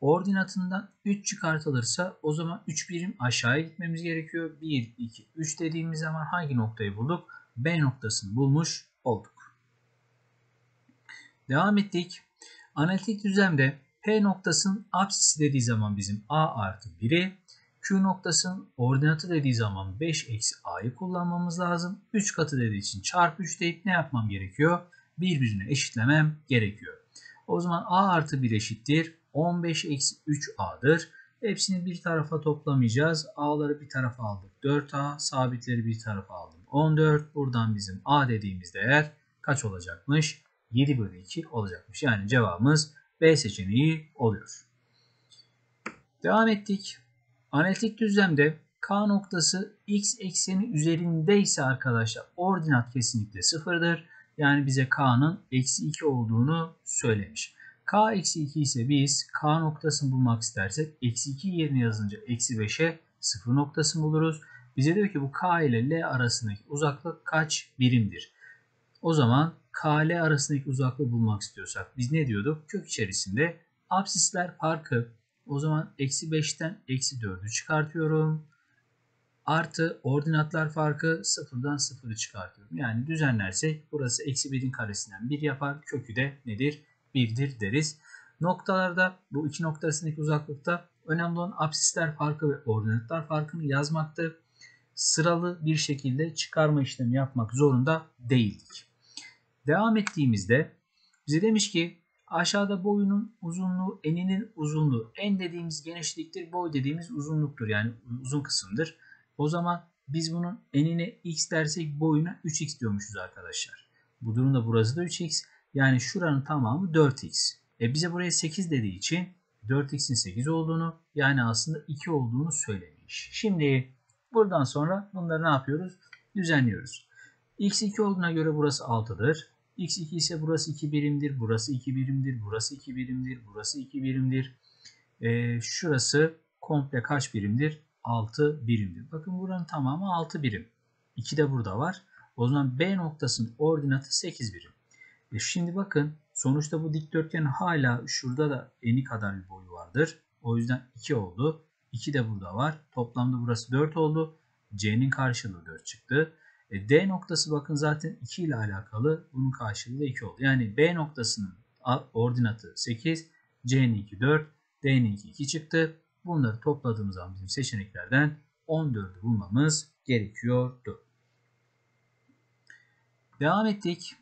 A: Ordinatından 3 çıkartılırsa o zaman 3 birim aşağıya gitmemiz gerekiyor. 1, 2, 3 dediğimiz zaman hangi noktayı bulduk? B noktasını bulmuş olduk. Devam ettik. Analitik düzlemde P noktasının apsisi dediği zaman bizim A artı 1'i Q noktasının ordinatı dediği zaman 5 eksi a'yı kullanmamız lazım. 3 katı dediği için çarpı 3 deyip ne yapmam gerekiyor? Birbirine eşitlemem gerekiyor. O zaman a artı 1 eşittir. 15 eksi 3a'dır. Hepsini bir tarafa toplamayacağız. A'ları bir tarafa aldık. 4A sabitleri bir tarafa aldım. 14. Buradan bizim A dediğimiz değer kaç olacakmış? 7 bölü 2 olacakmış. Yani cevabımız B seçeneği oluyor. Devam ettik. Analitik düzlemde K noktası x ekseni üzerindeyse arkadaşlar ordinat kesinlikle sıfırdır. Yani bize K'nın eksi 2 olduğunu söylemiş. K eksi 2 ise biz K noktasını bulmak istersek eksi 2 yerine yazınca eksi 5'e 0 noktasını buluruz. Bize diyor ki bu K ile L arasındaki uzaklık kaç birimdir? O zaman K L arasındaki uzaklığı bulmak istiyorsak biz ne diyorduk? Kök içerisinde absisler farkı o zaman eksi 5'ten eksi 4'ü çıkartıyorum. Artı ordinatlar farkı sıfırdan sıfırı çıkartıyorum. Yani düzenlersek burası eksi 1'in karesinden 1 yapar. Kökü de nedir? 1'dir deriz. Noktalarda bu iki nokta arasındaki uzaklıkta önemli olan absisler farkı ve ordinatlar farkını yazmaktı. Sıralı bir şekilde çıkarma işlemi yapmak zorunda değildik. Devam ettiğimizde bize demiş ki aşağıda boyunun uzunluğu eninin uzunluğu en dediğimiz genişliktir boy dediğimiz uzunluktur yani uzun kısımdır. O zaman biz bunun enine x dersek boyuna 3x diyormuşuz arkadaşlar. Bu durumda burası da 3x. Yani şuranın tamamı 4x. E bize buraya 8 dediği için 4x'in 8 olduğunu yani aslında 2 olduğunu söylemiş. Şimdi buradan sonra bunları ne yapıyoruz? Düzenliyoruz. x 2 olduğuna göre burası 6'dır. X2 ise burası 2 birimdir. Burası 2 birimdir. Burası 2 birimdir. Burası 2 birimdir. E, şurası komple kaç birimdir? 6 birimdir. Bakın buranın tamamı 6 birim. 2 de burada var. O zaman B noktasının ordinatı 8 birim. E şimdi bakın sonuçta bu dikdörtgen hala şurada da eni kadar bir boyu vardır. O yüzden 2 oldu. 2 de burada var. Toplamda burası 4 oldu. C'nin karşılığı 4 çıktı. E D noktası bakın zaten 2 ile alakalı. Bunun karşılığı da 2 oldu. Yani B noktasının ordinatı 8. C'ninki 4. D'ninki 2 çıktı. Bunları topladığımız zaman bizim seçeneklerden 14'ü bulmamız gerekiyordu. Devam ettik.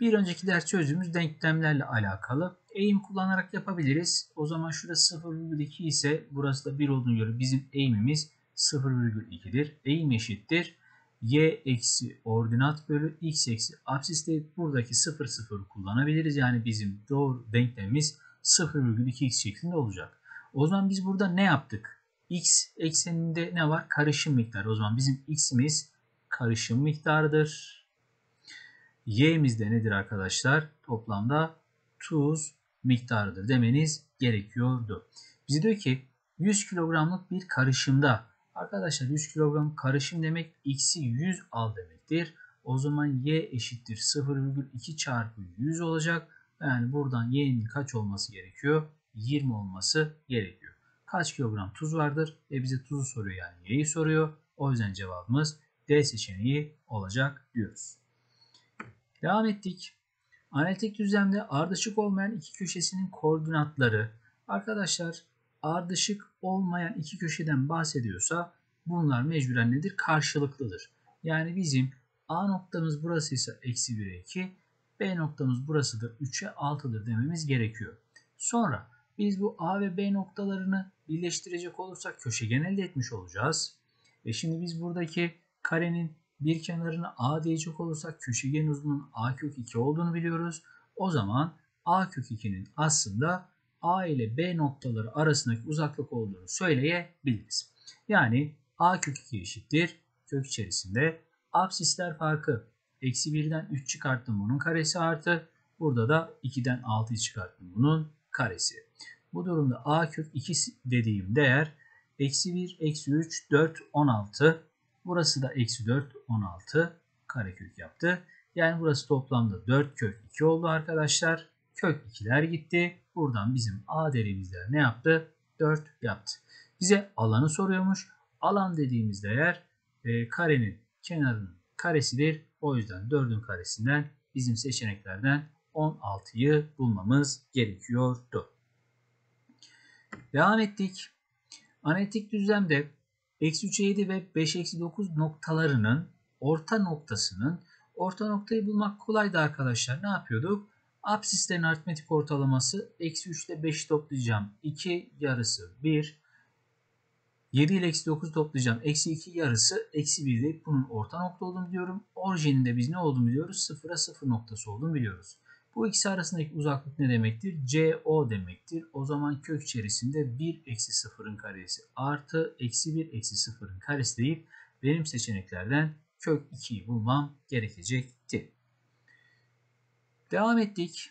A: Bir önceki ders çözdüğümüz denklemlerle alakalı eğim kullanarak yapabiliriz. O zaman şurası 0,2 ise burası da 1 olduğunu göre bizim eğimimiz 0,2'dir. Eğim eşittir. Y eksi ordinat bölü x eksi absis deyip buradaki 0 0 kullanabiliriz. Yani bizim doğru denklemimiz 0,2x şeklinde olacak. O zaman biz burada ne yaptık? X ekseninde ne var? Karışım miktarı. O zaman bizim x'imiz karışım miktarıdır. Y'miz de nedir arkadaşlar? Toplamda tuz miktarıdır demeniz gerekiyordu. Bize diyor ki 100 kilogramlık bir karışımda arkadaşlar 100 kilogram karışım demek x'i 100 al demektir. O zaman y eşittir 0,2 çarpı 100 olacak. Yani buradan y'nin kaç olması gerekiyor? 20 olması gerekiyor. Kaç kilogram tuz vardır? E bize tuzu soruyor yani y'yi soruyor. O yüzden cevabımız D seçeneği olacak diyoruz. Devam ettik. Analitik düzlemde ardışık olmayan iki köşesinin koordinatları. Arkadaşlar ardışık olmayan iki köşeden bahsediyorsa bunlar mecburen nedir? Karşılıklıdır. Yani bizim A noktamız burası ise eksi 1'e 2, B noktamız burası da 3'e 6'dır dememiz gerekiyor. Sonra biz bu A ve B noktalarını birleştirecek olursak köşegen elde etmiş olacağız. Ve şimdi biz buradaki karenin bir kenarına A diyecek olursak köşegen uzunluğunun A kök 2 olduğunu biliyoruz. O zaman A kök 2'nin aslında A ile B noktaları arasındaki uzaklık olduğunu söyleyebiliriz. Yani A kök 2 eşittir. Kök içerisinde absisler farkı. Eksi 1'den 3 çıkarttım bunun karesi artı. Burada da 2'den 6'yı çıkarttım bunun karesi. Bu durumda a kök 2 dediğim değer eksi 1, eksi 3, 4, 16. Burası da eksi 4, 16 karekök yaptı. Yani burası toplamda 4 kök 2 oldu arkadaşlar. Kök 2'ler gitti. Buradan bizim a değerimizler ne yaptı? 4 yaptı. Bize alanı soruyormuş. Alan dediğimiz değer e, karenin kenarının karesidir. O yüzden 4'ün karesinden bizim seçeneklerden 16'yı bulmamız gerekiyordu. Devam ettik. Analitik düzlemde eksi 3'e 7 ve 5 eksi 9 noktalarının orta noktasının orta noktayı bulmak kolaydı arkadaşlar. Ne yapıyorduk? Absislerin aritmetik ortalaması eksi 3 ile 5 toplayacağım. 2 yarısı 1. 7 ile eksi 9 toplayacağım. Eksi 2 yarısı eksi 1 deyip bunun orta nokta olduğunu biliyorum. Orijininde biz ne olduğunu biliyoruz? 0'a 0 noktası olduğunu biliyoruz. Bu ikisi arasındaki uzaklık ne demektir? CO demektir. O zaman kök içerisinde 1 eksi 0'ın karesi artı eksi 1 eksi 0'ın karesi deyip benim seçeneklerden kök 2'yi bulmam gerekecekti. Devam ettik.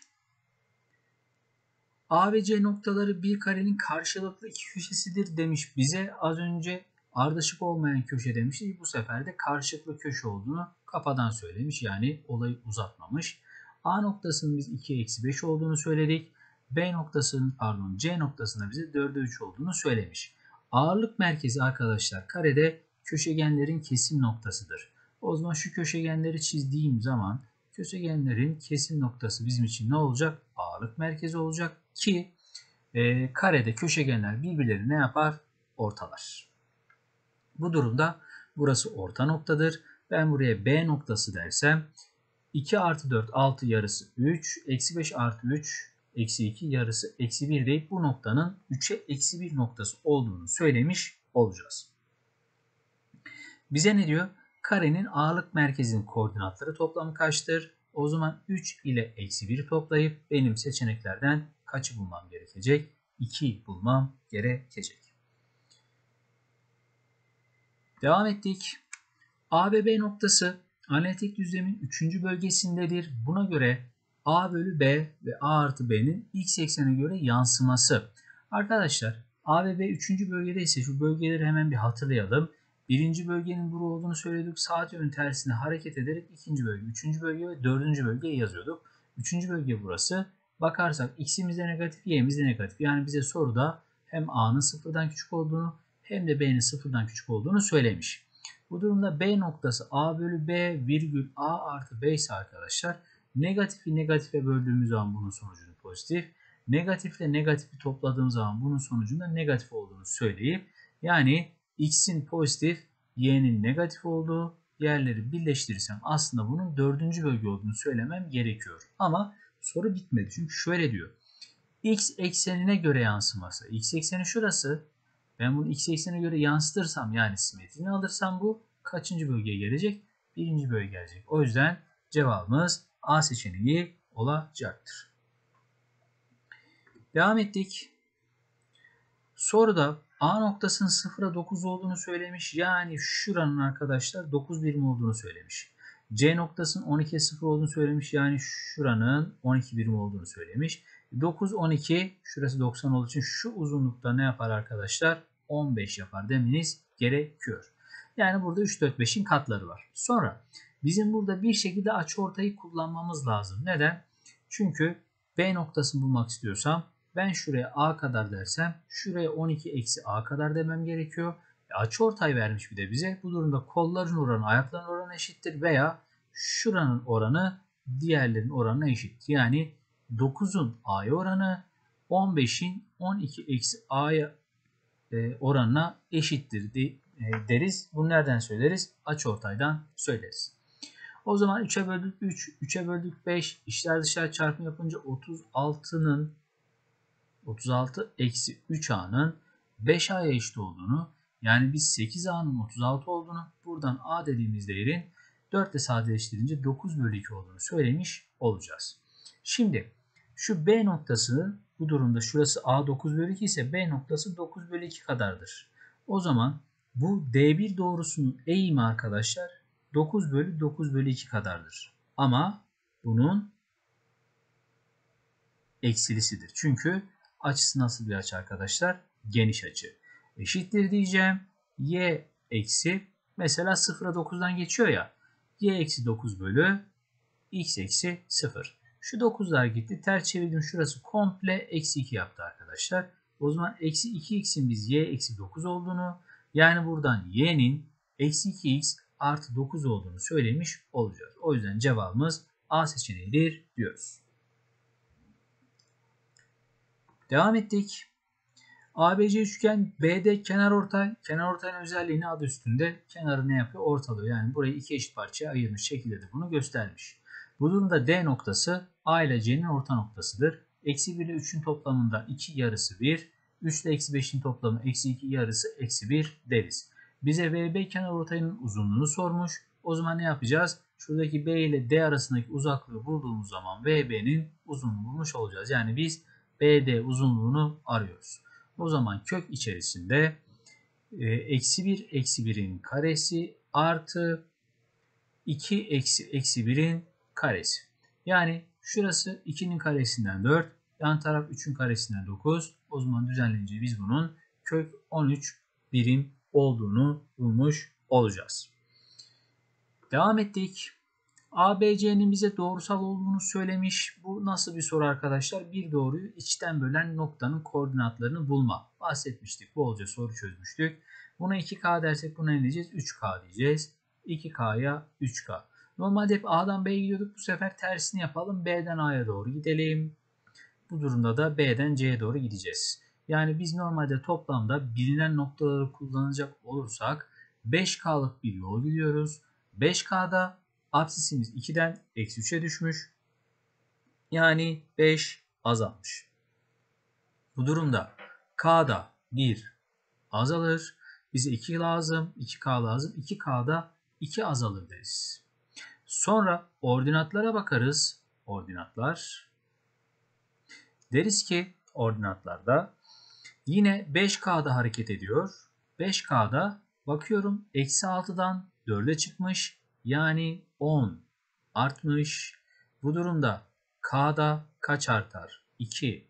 A: A ve C noktaları bir karenin karşılıklı iki köşesidir demiş bize. Az önce ardışık olmayan köşe demişti. Bu sefer de karşılıklı köşe olduğunu kafadan söylemiş. Yani olayı uzatmamış. A noktasının biz 2 eksi 5 olduğunu söyledik. B noktasının pardon C noktasında bize 4'e 3 olduğunu söylemiş. Ağırlık merkezi arkadaşlar karede köşegenlerin kesim noktasıdır. O zaman şu köşegenleri çizdiğim zaman köşegenlerin kesim noktası bizim için ne olacak? Ağırlık merkezi olacak ki e, karede köşegenler birbirlerini ne yapar? Ortalar. Bu durumda burası orta noktadır. Ben buraya B noktası dersem 2 artı 4 6 yarısı 3. Eksi 5 artı 3 eksi 2 yarısı eksi 1 deyip bu noktanın 3'e eksi 1 noktası olduğunu söylemiş olacağız. Bize ne diyor? Karenin ağırlık merkezinin koordinatları toplamı kaçtır? O zaman 3 ile eksi 1 toplayıp benim seçeneklerden kaçı bulmam gerekecek? 2 bulmam gerekecek. Devam ettik. A ve B noktası analitik düzlemin 3. bölgesindedir. Buna göre A bölü B ve A artı B'nin x eksene göre yansıması. Arkadaşlar A ve B 3. bölgede ise şu bölgeleri hemen bir hatırlayalım. Birinci bölgenin buru olduğunu söyledik. Saat yönü tersine hareket ederek ikinci bölge, üçüncü bölge ve dördüncü bölgeyi yazıyorduk. Üçüncü bölge burası. Bakarsak x'imiz de negatif, y'imiz de negatif. Yani bize soruda hem a'nın sıfırdan küçük olduğunu hem de b'nin sıfırdan küçük olduğunu söylemiş. Bu durumda b noktası a bölü b virgül a artı b ise arkadaşlar negatifi negatife böldüğümüz zaman bunun sonucunu pozitif. Negatifle negatifi topladığım zaman bunun sonucunda negatif olduğunu söyleyip yani x'in pozitif, y'nin negatif olduğu yerleri birleştirirsem aslında bunun dördüncü bölge olduğunu söylemem gerekiyor. Ama soru bitmedi çünkü şöyle diyor. x eksenine göre yansıması. x ekseni şurası. Ben bunu x eksenine göre yansıtırsam yani simetrini alırsam bu kaçıncı bölgeye gelecek? Birinci bölge gelecek. O yüzden cevabımız A seçeneği olacaktır. Devam ettik. Soruda A noktasının 0'a 9 olduğunu söylemiş. Yani şuranın arkadaşlar 9 birim olduğunu söylemiş. C noktasının 12'ye 0 olduğunu söylemiş. Yani şuranın 12 birim olduğunu söylemiş. 9, 12 şurası 90 olduğu için şu uzunlukta ne yapar arkadaşlar? 15 yapar demeniz gerekiyor. Yani burada 3, 4, 5'in katları var. Sonra bizim burada bir şekilde açıortayı kullanmamız lazım. Neden? Çünkü B noktasını bulmak istiyorsam ben şuraya a kadar dersem şuraya 12 eksi a kadar demem gerekiyor. E açı ortay vermiş bir de bize. Bu durumda kolların oranı ayakların oranı eşittir veya şuranın oranı diğerlerin oranına eşit. Yani 9'un a'ya oranı 15'in 12 eksi a'ya e, oranına eşittir de, e, deriz. Bunu nereden söyleriz? Açı ortaydan söyleriz. O zaman 3'e böldük 3, 3'e böldük 5. İşler dışarı çarpım yapınca 36'nın 36 eksi 3a'nın 5a'ya eşit olduğunu yani biz 8a'nın 36 olduğunu buradan a dediğimiz değerin 4 ile sadeleştirince 9 bölü 2 olduğunu söylemiş olacağız. Şimdi şu B noktası bu durumda şurası A 9 bölü 2 ise B noktası 9 bölü 2 kadardır. O zaman bu D1 doğrusunun eğimi arkadaşlar 9 bölü 9 bölü 2 kadardır. Ama bunun eksilisidir. Çünkü Açısı nasıl bir açı arkadaşlar? Geniş açı. Eşittir diyeceğim. Y eksi mesela 0'a 9'dan geçiyor ya. Y eksi 9 bölü x eksi 0. Şu 9'lar gitti. Ters çevirdim. Şurası komple eksi 2 yaptı arkadaşlar. O zaman eksi 2x'in biz y eksi 9 olduğunu yani buradan y'nin eksi 2x artı 9 olduğunu söylemiş olacağız. O yüzden cevabımız A seçeneğidir diyoruz. Devam ettik. ABC üçgen BD kenar ortay. Kenar ortayın özelliğini adı üstünde kenarı ne yapıyor? Ortalıyor. Yani burayı iki eşit parçaya ayırmış şekilde de bunu göstermiş. Bu durumda D noktası A ile C'nin orta noktasıdır. Eksi 1 ile 3'ün toplamında 2 yarısı 1. 3 ile eksi 5'in toplamı eksi 2 yarısı eksi 1 deriz. Bize VB kenar ortayının uzunluğunu sormuş. O zaman ne yapacağız? Şuradaki B ile D arasındaki uzaklığı bulduğumuz zaman VB'nin uzunluğunu bulmuş olacağız. Yani biz BD uzunluğunu arıyoruz. O zaman kök içerisinde e, eksi 1 eksi 1'in karesi artı 2 eksi eksi 1'in karesi. Yani şurası 2'nin karesinden 4, yan taraf 3'ün karesinden 9. O zaman düzenlenince biz bunun kök 13 birim olduğunu bulmuş olacağız. Devam ettik. ABC'nin bize doğrusal olduğunu söylemiş. Bu nasıl bir soru arkadaşlar? Bir doğruyu içten bölen noktanın koordinatlarını bulma. Bahsetmiştik. Bolca soru çözmüştük. Buna 2K dersek buna ne diyeceğiz? 3K diyeceğiz. 2K'ya 3K. Normalde hep A'dan B'ye gidiyorduk. Bu sefer tersini yapalım. B'den A'ya doğru gidelim. Bu durumda da B'den C'ye doğru gideceğiz. Yani biz normalde toplamda bilinen noktaları kullanacak olursak 5K'lık bir yol gidiyoruz. 5K'da absisimiz 2'den eksi 3'e düşmüş. Yani 5 azalmış. Bu durumda K'da 1 azalır. Bize 2 lazım, 2K lazım. 2K'da 2 azalır deriz. Sonra ordinatlara bakarız. Ordinatlar. Deriz ki ordinatlarda yine 5K'da hareket ediyor. 5K'da bakıyorum eksi 6'dan 4'e çıkmış. Yani 10 artmış. Bu durumda K'da kaç artar? 2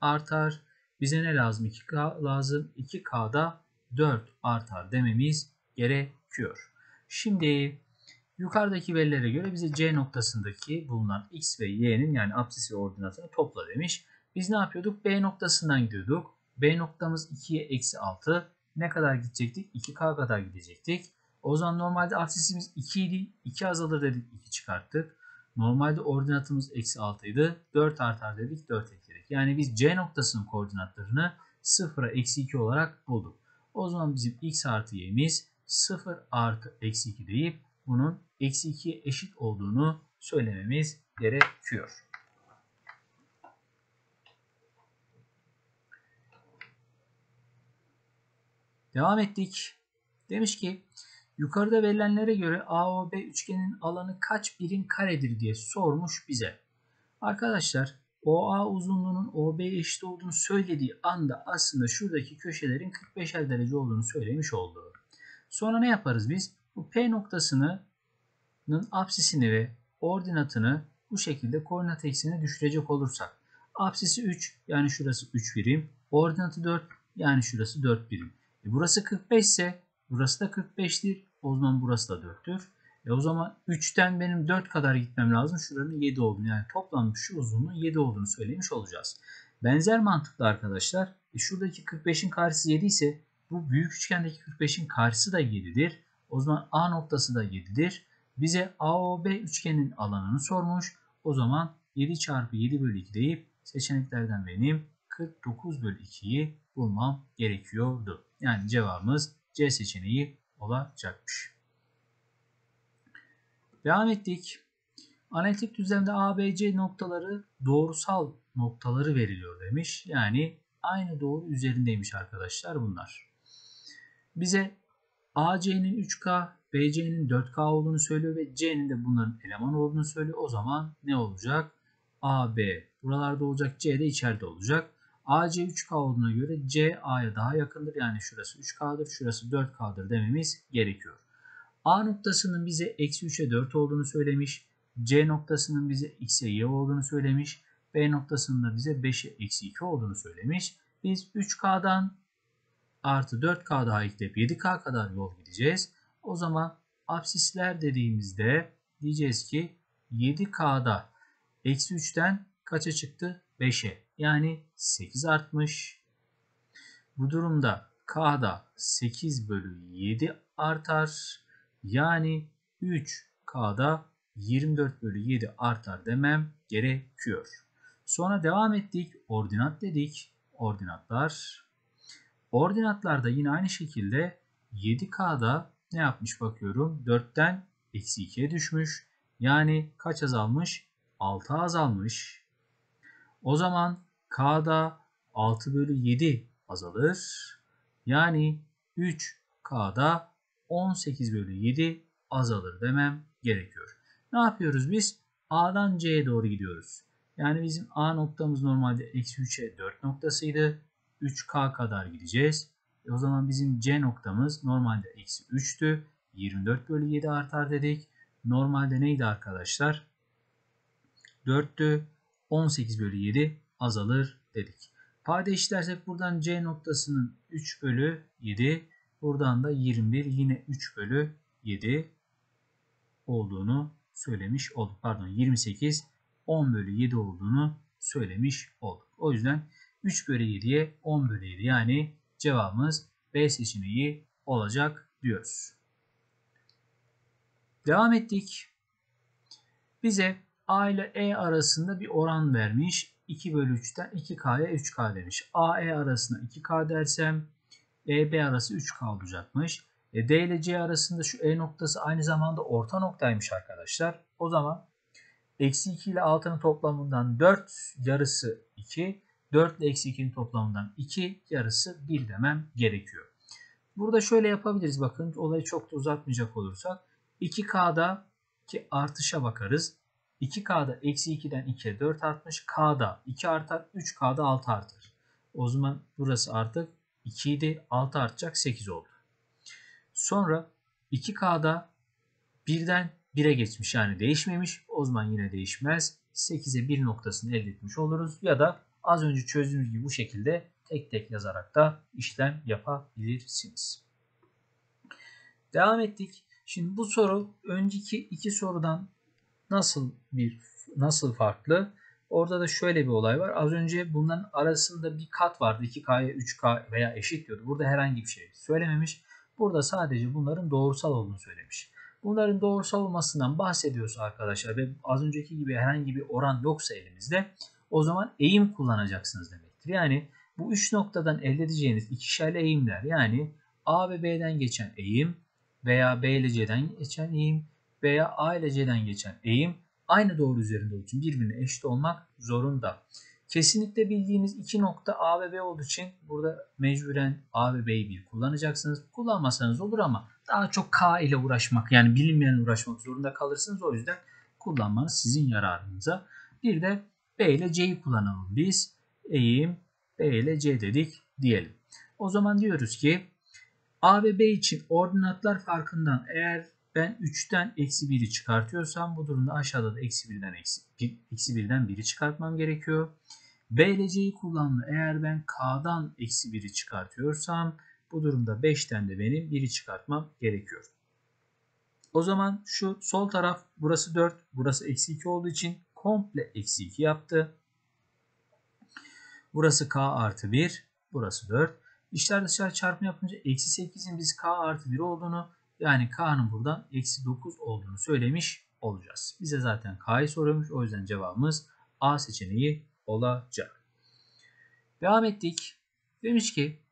A: artar. Bize ne lazım? 2K lazım. 2K'da 4 artar dememiz gerekiyor. Şimdi yukarıdaki verilere göre bize C noktasındaki bulunan X ve Y'nin yani absis ve ordinatını topla demiş. Biz ne yapıyorduk? B noktasından gidiyorduk. B noktamız 2'ye eksi 6. Ne kadar gidecektik? 2K kadar gidecektik. O zaman normalde absisimiz 2 idi. 2 azalır dedik 2 çıkarttık. Normalde ordinatımız eksi 6 idi. 4 artar dedik 4 ekledik. Yani biz C noktasının koordinatlarını 0'a eksi 2 olarak bulduk. O zaman bizim x artı y'miz 0 artı eksi 2 deyip bunun eksi 2'ye eşit olduğunu söylememiz gerekiyor. Devam ettik. Demiş ki yukarıda verilenlere göre AOB üçgenin alanı kaç birim karedir diye sormuş bize. Arkadaşlar OA uzunluğunun OB eşit olduğunu söylediği anda aslında şuradaki köşelerin 45'er derece olduğunu söylemiş oldu. Sonra ne yaparız biz? Bu P noktasının apsisini ve ordinatını bu şekilde koordinat eksenine düşürecek olursak. Apsisi 3 yani şurası 3 birim. Ordinatı 4 yani şurası 4 birim. E burası 45 ise burası da 45'tir. O zaman burası da 4'tür. E o zaman 3'ten benim 4 kadar gitmem lazım. Şuranın 7 olduğunu yani toplam şu uzunluğun 7 olduğunu söylemiş olacağız. Benzer mantıklı arkadaşlar. E şuradaki 45'in karşısı 7 ise bu büyük üçgendeki 45'in karşısı da 7'dir. O zaman A noktası da 7'dir. Bize AOB üçgenin alanını sormuş. O zaman 7 çarpı 7 bölü 2 deyip seçeneklerden benim 49 bölü 2'yi bulmam gerekiyordu. Yani cevabımız C seçeneği olacakmış. Devam ettik. Analitik düzlemde ABC noktaları doğrusal noktaları veriliyor demiş. Yani aynı doğru üzerindeymiş arkadaşlar bunlar. Bize AC'nin 3K, BC'nin 4K olduğunu söylüyor ve C'nin de bunların eleman olduğunu söylüyor. O zaman ne olacak? AB buralarda olacak, C de içeride olacak. AC 3K olduğuna göre C A'ya daha yakındır. Yani şurası 3K'dır, şurası 4K'dır dememiz gerekiyor. A noktasının bize eksi 3'e 4 olduğunu söylemiş. C noktasının bize x'e y olduğunu söylemiş. B noktasının da bize 5'e eksi 2 olduğunu söylemiş. Biz 3K'dan artı 4K daha ekleyip 7K kadar yol gideceğiz. O zaman absisler dediğimizde diyeceğiz ki 7K'da eksi 3'ten kaça çıktı? 5'e. Yani 8 artmış. Bu durumda K'da 8 bölü 7 artar. Yani 3K'da 24 bölü 7 artar demem gerekiyor. Sonra devam ettik. Ordinat dedik. Ordinatlar. Ordinatlarda yine aynı şekilde 7K'da ne yapmış bakıyorum. 4'ten eksi 2'ye düşmüş. Yani kaç azalmış? 6 azalmış. O zaman K'da 6 bölü 7 azalır. Yani 3K'da 18 bölü 7 azalır demem gerekiyor. Ne yapıyoruz biz? A'dan C'ye doğru gidiyoruz. Yani bizim A noktamız normalde eksi 3'e 4 noktasıydı. 3K kadar gideceğiz. E o zaman bizim C noktamız normalde eksi 3'tü. 24 bölü 7 artar dedik. Normalde neydi arkadaşlar? 4'tü. 18 bölü 7 azalır dedik. Payda işlersek buradan C noktasının 3 bölü 7. Buradan da 21 yine 3 bölü 7 olduğunu söylemiş olduk. Pardon 28 10 bölü 7 olduğunu söylemiş olduk. O yüzden 3 bölü 7'ye 10 bölü 7 yani cevabımız B seçeneği olacak diyoruz. Devam ettik. Bize A ile E arasında bir oran vermiş. 2 bölü 3'ten 2K'ya 3K demiş. A, E arasında 2K dersem E, B arası 3K olacakmış. E, D ile C arasında şu E noktası aynı zamanda orta noktaymış arkadaşlar. O zaman eksi 2 ile 6'nın toplamından 4 yarısı 2. 4 ile eksi 2'nin toplamından 2 yarısı 1 demem gerekiyor. Burada şöyle yapabiliriz bakın olayı çok da uzatmayacak olursak. 2K'da ki artışa bakarız. 2K'da eksi 2'den 2'ye 4 artmış. K'da 2 artar. 3K'da 6 artar. O zaman burası artık 2 idi. 6 artacak 8 oldu. Sonra 2K'da 1'den 1'e geçmiş yani değişmemiş. O zaman yine değişmez. 8'e 1 noktasını elde etmiş oluruz. Ya da az önce çözdüğümüz gibi bu şekilde tek tek yazarak da işlem yapabilirsiniz. Devam ettik. Şimdi bu soru önceki iki sorudan nasıl bir nasıl farklı? Orada da şöyle bir olay var. Az önce bunların arasında bir kat vardı. 2K'ya 3K veya eşit diyordu. Burada herhangi bir şey söylememiş. Burada sadece bunların doğrusal olduğunu söylemiş. Bunların doğrusal olmasından bahsediyorsa arkadaşlar ve az önceki gibi herhangi bir oran yoksa elimizde o zaman eğim kullanacaksınız demektir. Yani bu üç noktadan elde edeceğiniz ikişerli eğimler yani A ve B'den geçen eğim veya B ile C'den geçen eğim veya A ile C'den geçen eğim aynı doğru üzerinde olduğu için birbirine eşit olmak zorunda. Kesinlikle bildiğiniz iki nokta A ve B olduğu için burada mecburen A ve B'yi bir kullanacaksınız. Kullanmasanız olur ama daha çok K ile uğraşmak yani bilinmeyen uğraşmak zorunda kalırsınız. O yüzden kullanmanız sizin yararınıza. Bir de B ile C'yi kullanalım biz. Eğim B ile C dedik diyelim. O zaman diyoruz ki A ve B için ordinatlar farkından eğer ben 3'ten eksi 1'i çıkartıyorsam bu durumda aşağıda da eksi 1'den eksi, eksi 1'den 1'i çıkartmam gerekiyor. B ile C'yi kullandı. Eğer ben K'dan eksi 1'i çıkartıyorsam bu durumda 5'ten de benim 1'i çıkartmam gerekiyor. O zaman şu sol taraf burası 4 burası eksi 2 olduğu için komple eksi 2 yaptı. Burası K artı 1 burası 4. İşler dışarı çarpma yapınca eksi 8'in biz K artı 1 olduğunu yani K'nın buradan eksi 9 olduğunu söylemiş olacağız. Bize zaten K'yı soruyormuş. O yüzden cevabımız A seçeneği olacak. Devam ettik. Demiş ki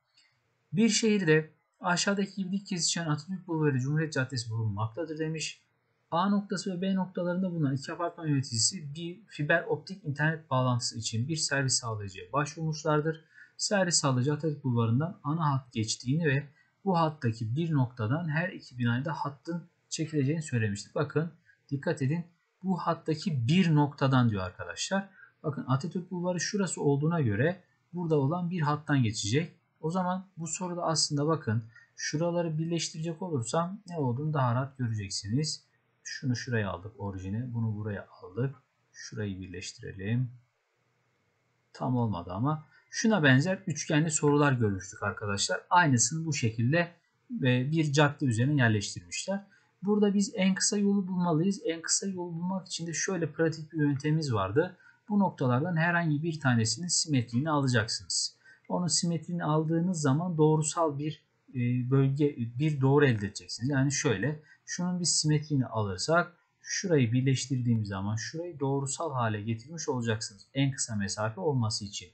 A: bir şehirde aşağıdaki gibi dik kesişen Atatürk Bulvarı Cumhuriyet Caddesi bulunmaktadır demiş. A noktası ve B noktalarında bulunan iki apartman yöneticisi bir fiber optik internet bağlantısı için bir servis sağlayıcıya başvurmuşlardır. Servis sağlayıcı Atatürk Bulvarı'ndan ana hat geçtiğini ve bu hattaki bir noktadan her iki binayda hattın çekileceğini söylemiştik. Bakın dikkat edin bu hattaki bir noktadan diyor arkadaşlar. Bakın Atatürk Bulvarı şurası olduğuna göre burada olan bir hattan geçecek. O zaman bu soruda aslında bakın şuraları birleştirecek olursam ne olduğunu daha rahat göreceksiniz. Şunu şuraya aldık orijini. Bunu buraya aldık. Şurayı birleştirelim. Tam olmadı ama. Şuna benzer üçgenli sorular görmüştük arkadaşlar. Aynısını bu şekilde bir cadde üzerine yerleştirmişler. Burada biz en kısa yolu bulmalıyız. En kısa yolu bulmak için de şöyle pratik bir yöntemimiz vardı. Bu noktalardan herhangi bir tanesinin simetriğini alacaksınız. Onun simetriğini aldığınız zaman doğrusal bir bölge, bir doğru elde edeceksiniz. Yani şöyle, şunun bir simetriğini alırsak, şurayı birleştirdiğimiz zaman şurayı doğrusal hale getirmiş olacaksınız. En kısa mesafe olması için.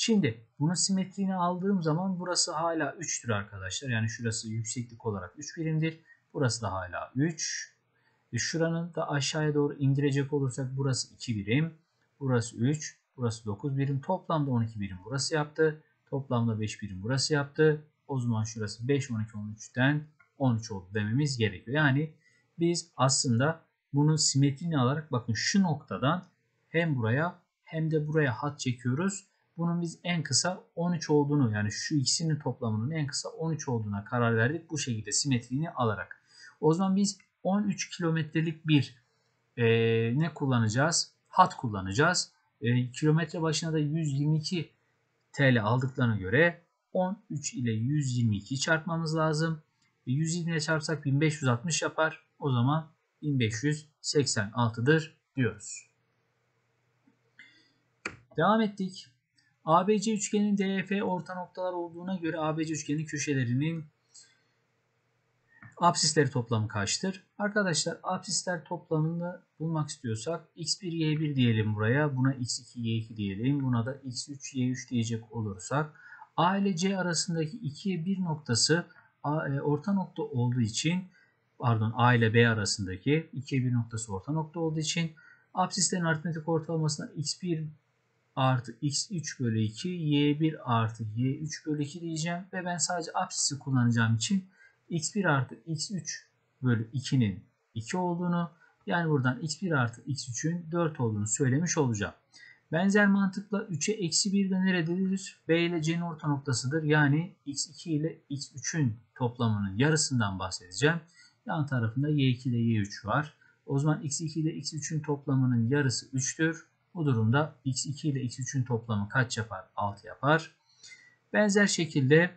A: Şimdi bunun simetriğini aldığım zaman burası hala 3'tür arkadaşlar. Yani şurası yükseklik olarak 3 birimdir. Burası da hala 3. E şuranın da aşağıya doğru indirecek olursak burası 2 birim. Burası 3. Burası 9 birim. Toplamda 12 birim burası yaptı. Toplamda 5 birim burası yaptı. O zaman şurası 5, 12, 13'ten 13 oldu dememiz gerekiyor. Yani biz aslında bunun simetrini alarak bakın şu noktadan hem buraya hem de buraya hat çekiyoruz. Bunun biz en kısa 13 olduğunu yani şu ikisinin toplamının en kısa 13 olduğuna karar verdik. Bu şekilde simetriğini alarak. O zaman biz 13 kilometrelik bir e, ne kullanacağız? Hat kullanacağız. E, kilometre başına da 122 TL aldıklarına göre 13 ile 122 çarpmamız lazım. 120 ile çarpsak 1560 yapar. O zaman 1586'dır diyoruz. Devam ettik. ABC üçgenin DF orta noktalar olduğuna göre ABC üçgenin köşelerinin absisleri toplamı kaçtır? Arkadaşlar absisler toplamını bulmak istiyorsak x1 y1 diyelim buraya. Buna x2 y2 diyelim. Buna da x3 y3 diyecek olursak A ile C arasındaki 2'ye 1 noktası e, orta nokta olduğu için pardon A ile B arasındaki 2'ye 1 noktası orta nokta olduğu için absislerin aritmetik ortalamasına x1 artı x3 bölü 2 y1 artı y3 bölü 2 diyeceğim ve ben sadece absisi kullanacağım için x1 artı x3 bölü 2'nin 2 olduğunu yani buradan x1 artı x3'ün 4 olduğunu söylemiş olacağım. Benzer mantıkla 3'e eksi 1 de nerededir? B ile C'nin orta noktasıdır. Yani x2 ile x3'ün toplamının yarısından bahsedeceğim. Yan tarafında y2 ile y3 var. O zaman x2 ile x3'ün toplamının yarısı 3'tür. Bu durumda x2 ile x3'ün toplamı kaç yapar? 6 yapar. Benzer şekilde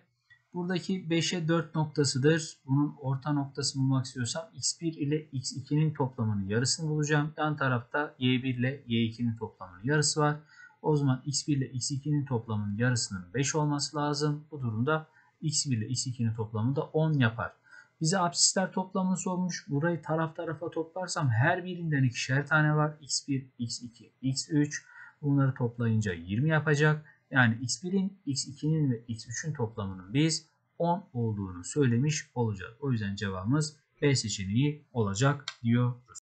A: buradaki 5'e 4 noktasıdır. Bunun orta noktasını bulmak istiyorsam x1 ile x2'nin toplamının yarısını bulacağım. Yan tarafta y1 ile y2'nin toplamının yarısı var. O zaman x1 ile x2'nin toplamının yarısının 5 olması lazım. Bu durumda x1 ile x2'nin toplamı da 10 yapar. Bize absisler toplamını sormuş. Burayı taraf tarafa toplarsam her birinden ikişer tane var. x1, x2, x3. Bunları toplayınca 20 yapacak. Yani x1'in, x2'nin ve x3'ün toplamının biz 10 olduğunu söylemiş olacağız. O yüzden cevabımız B seçeneği olacak diyoruz.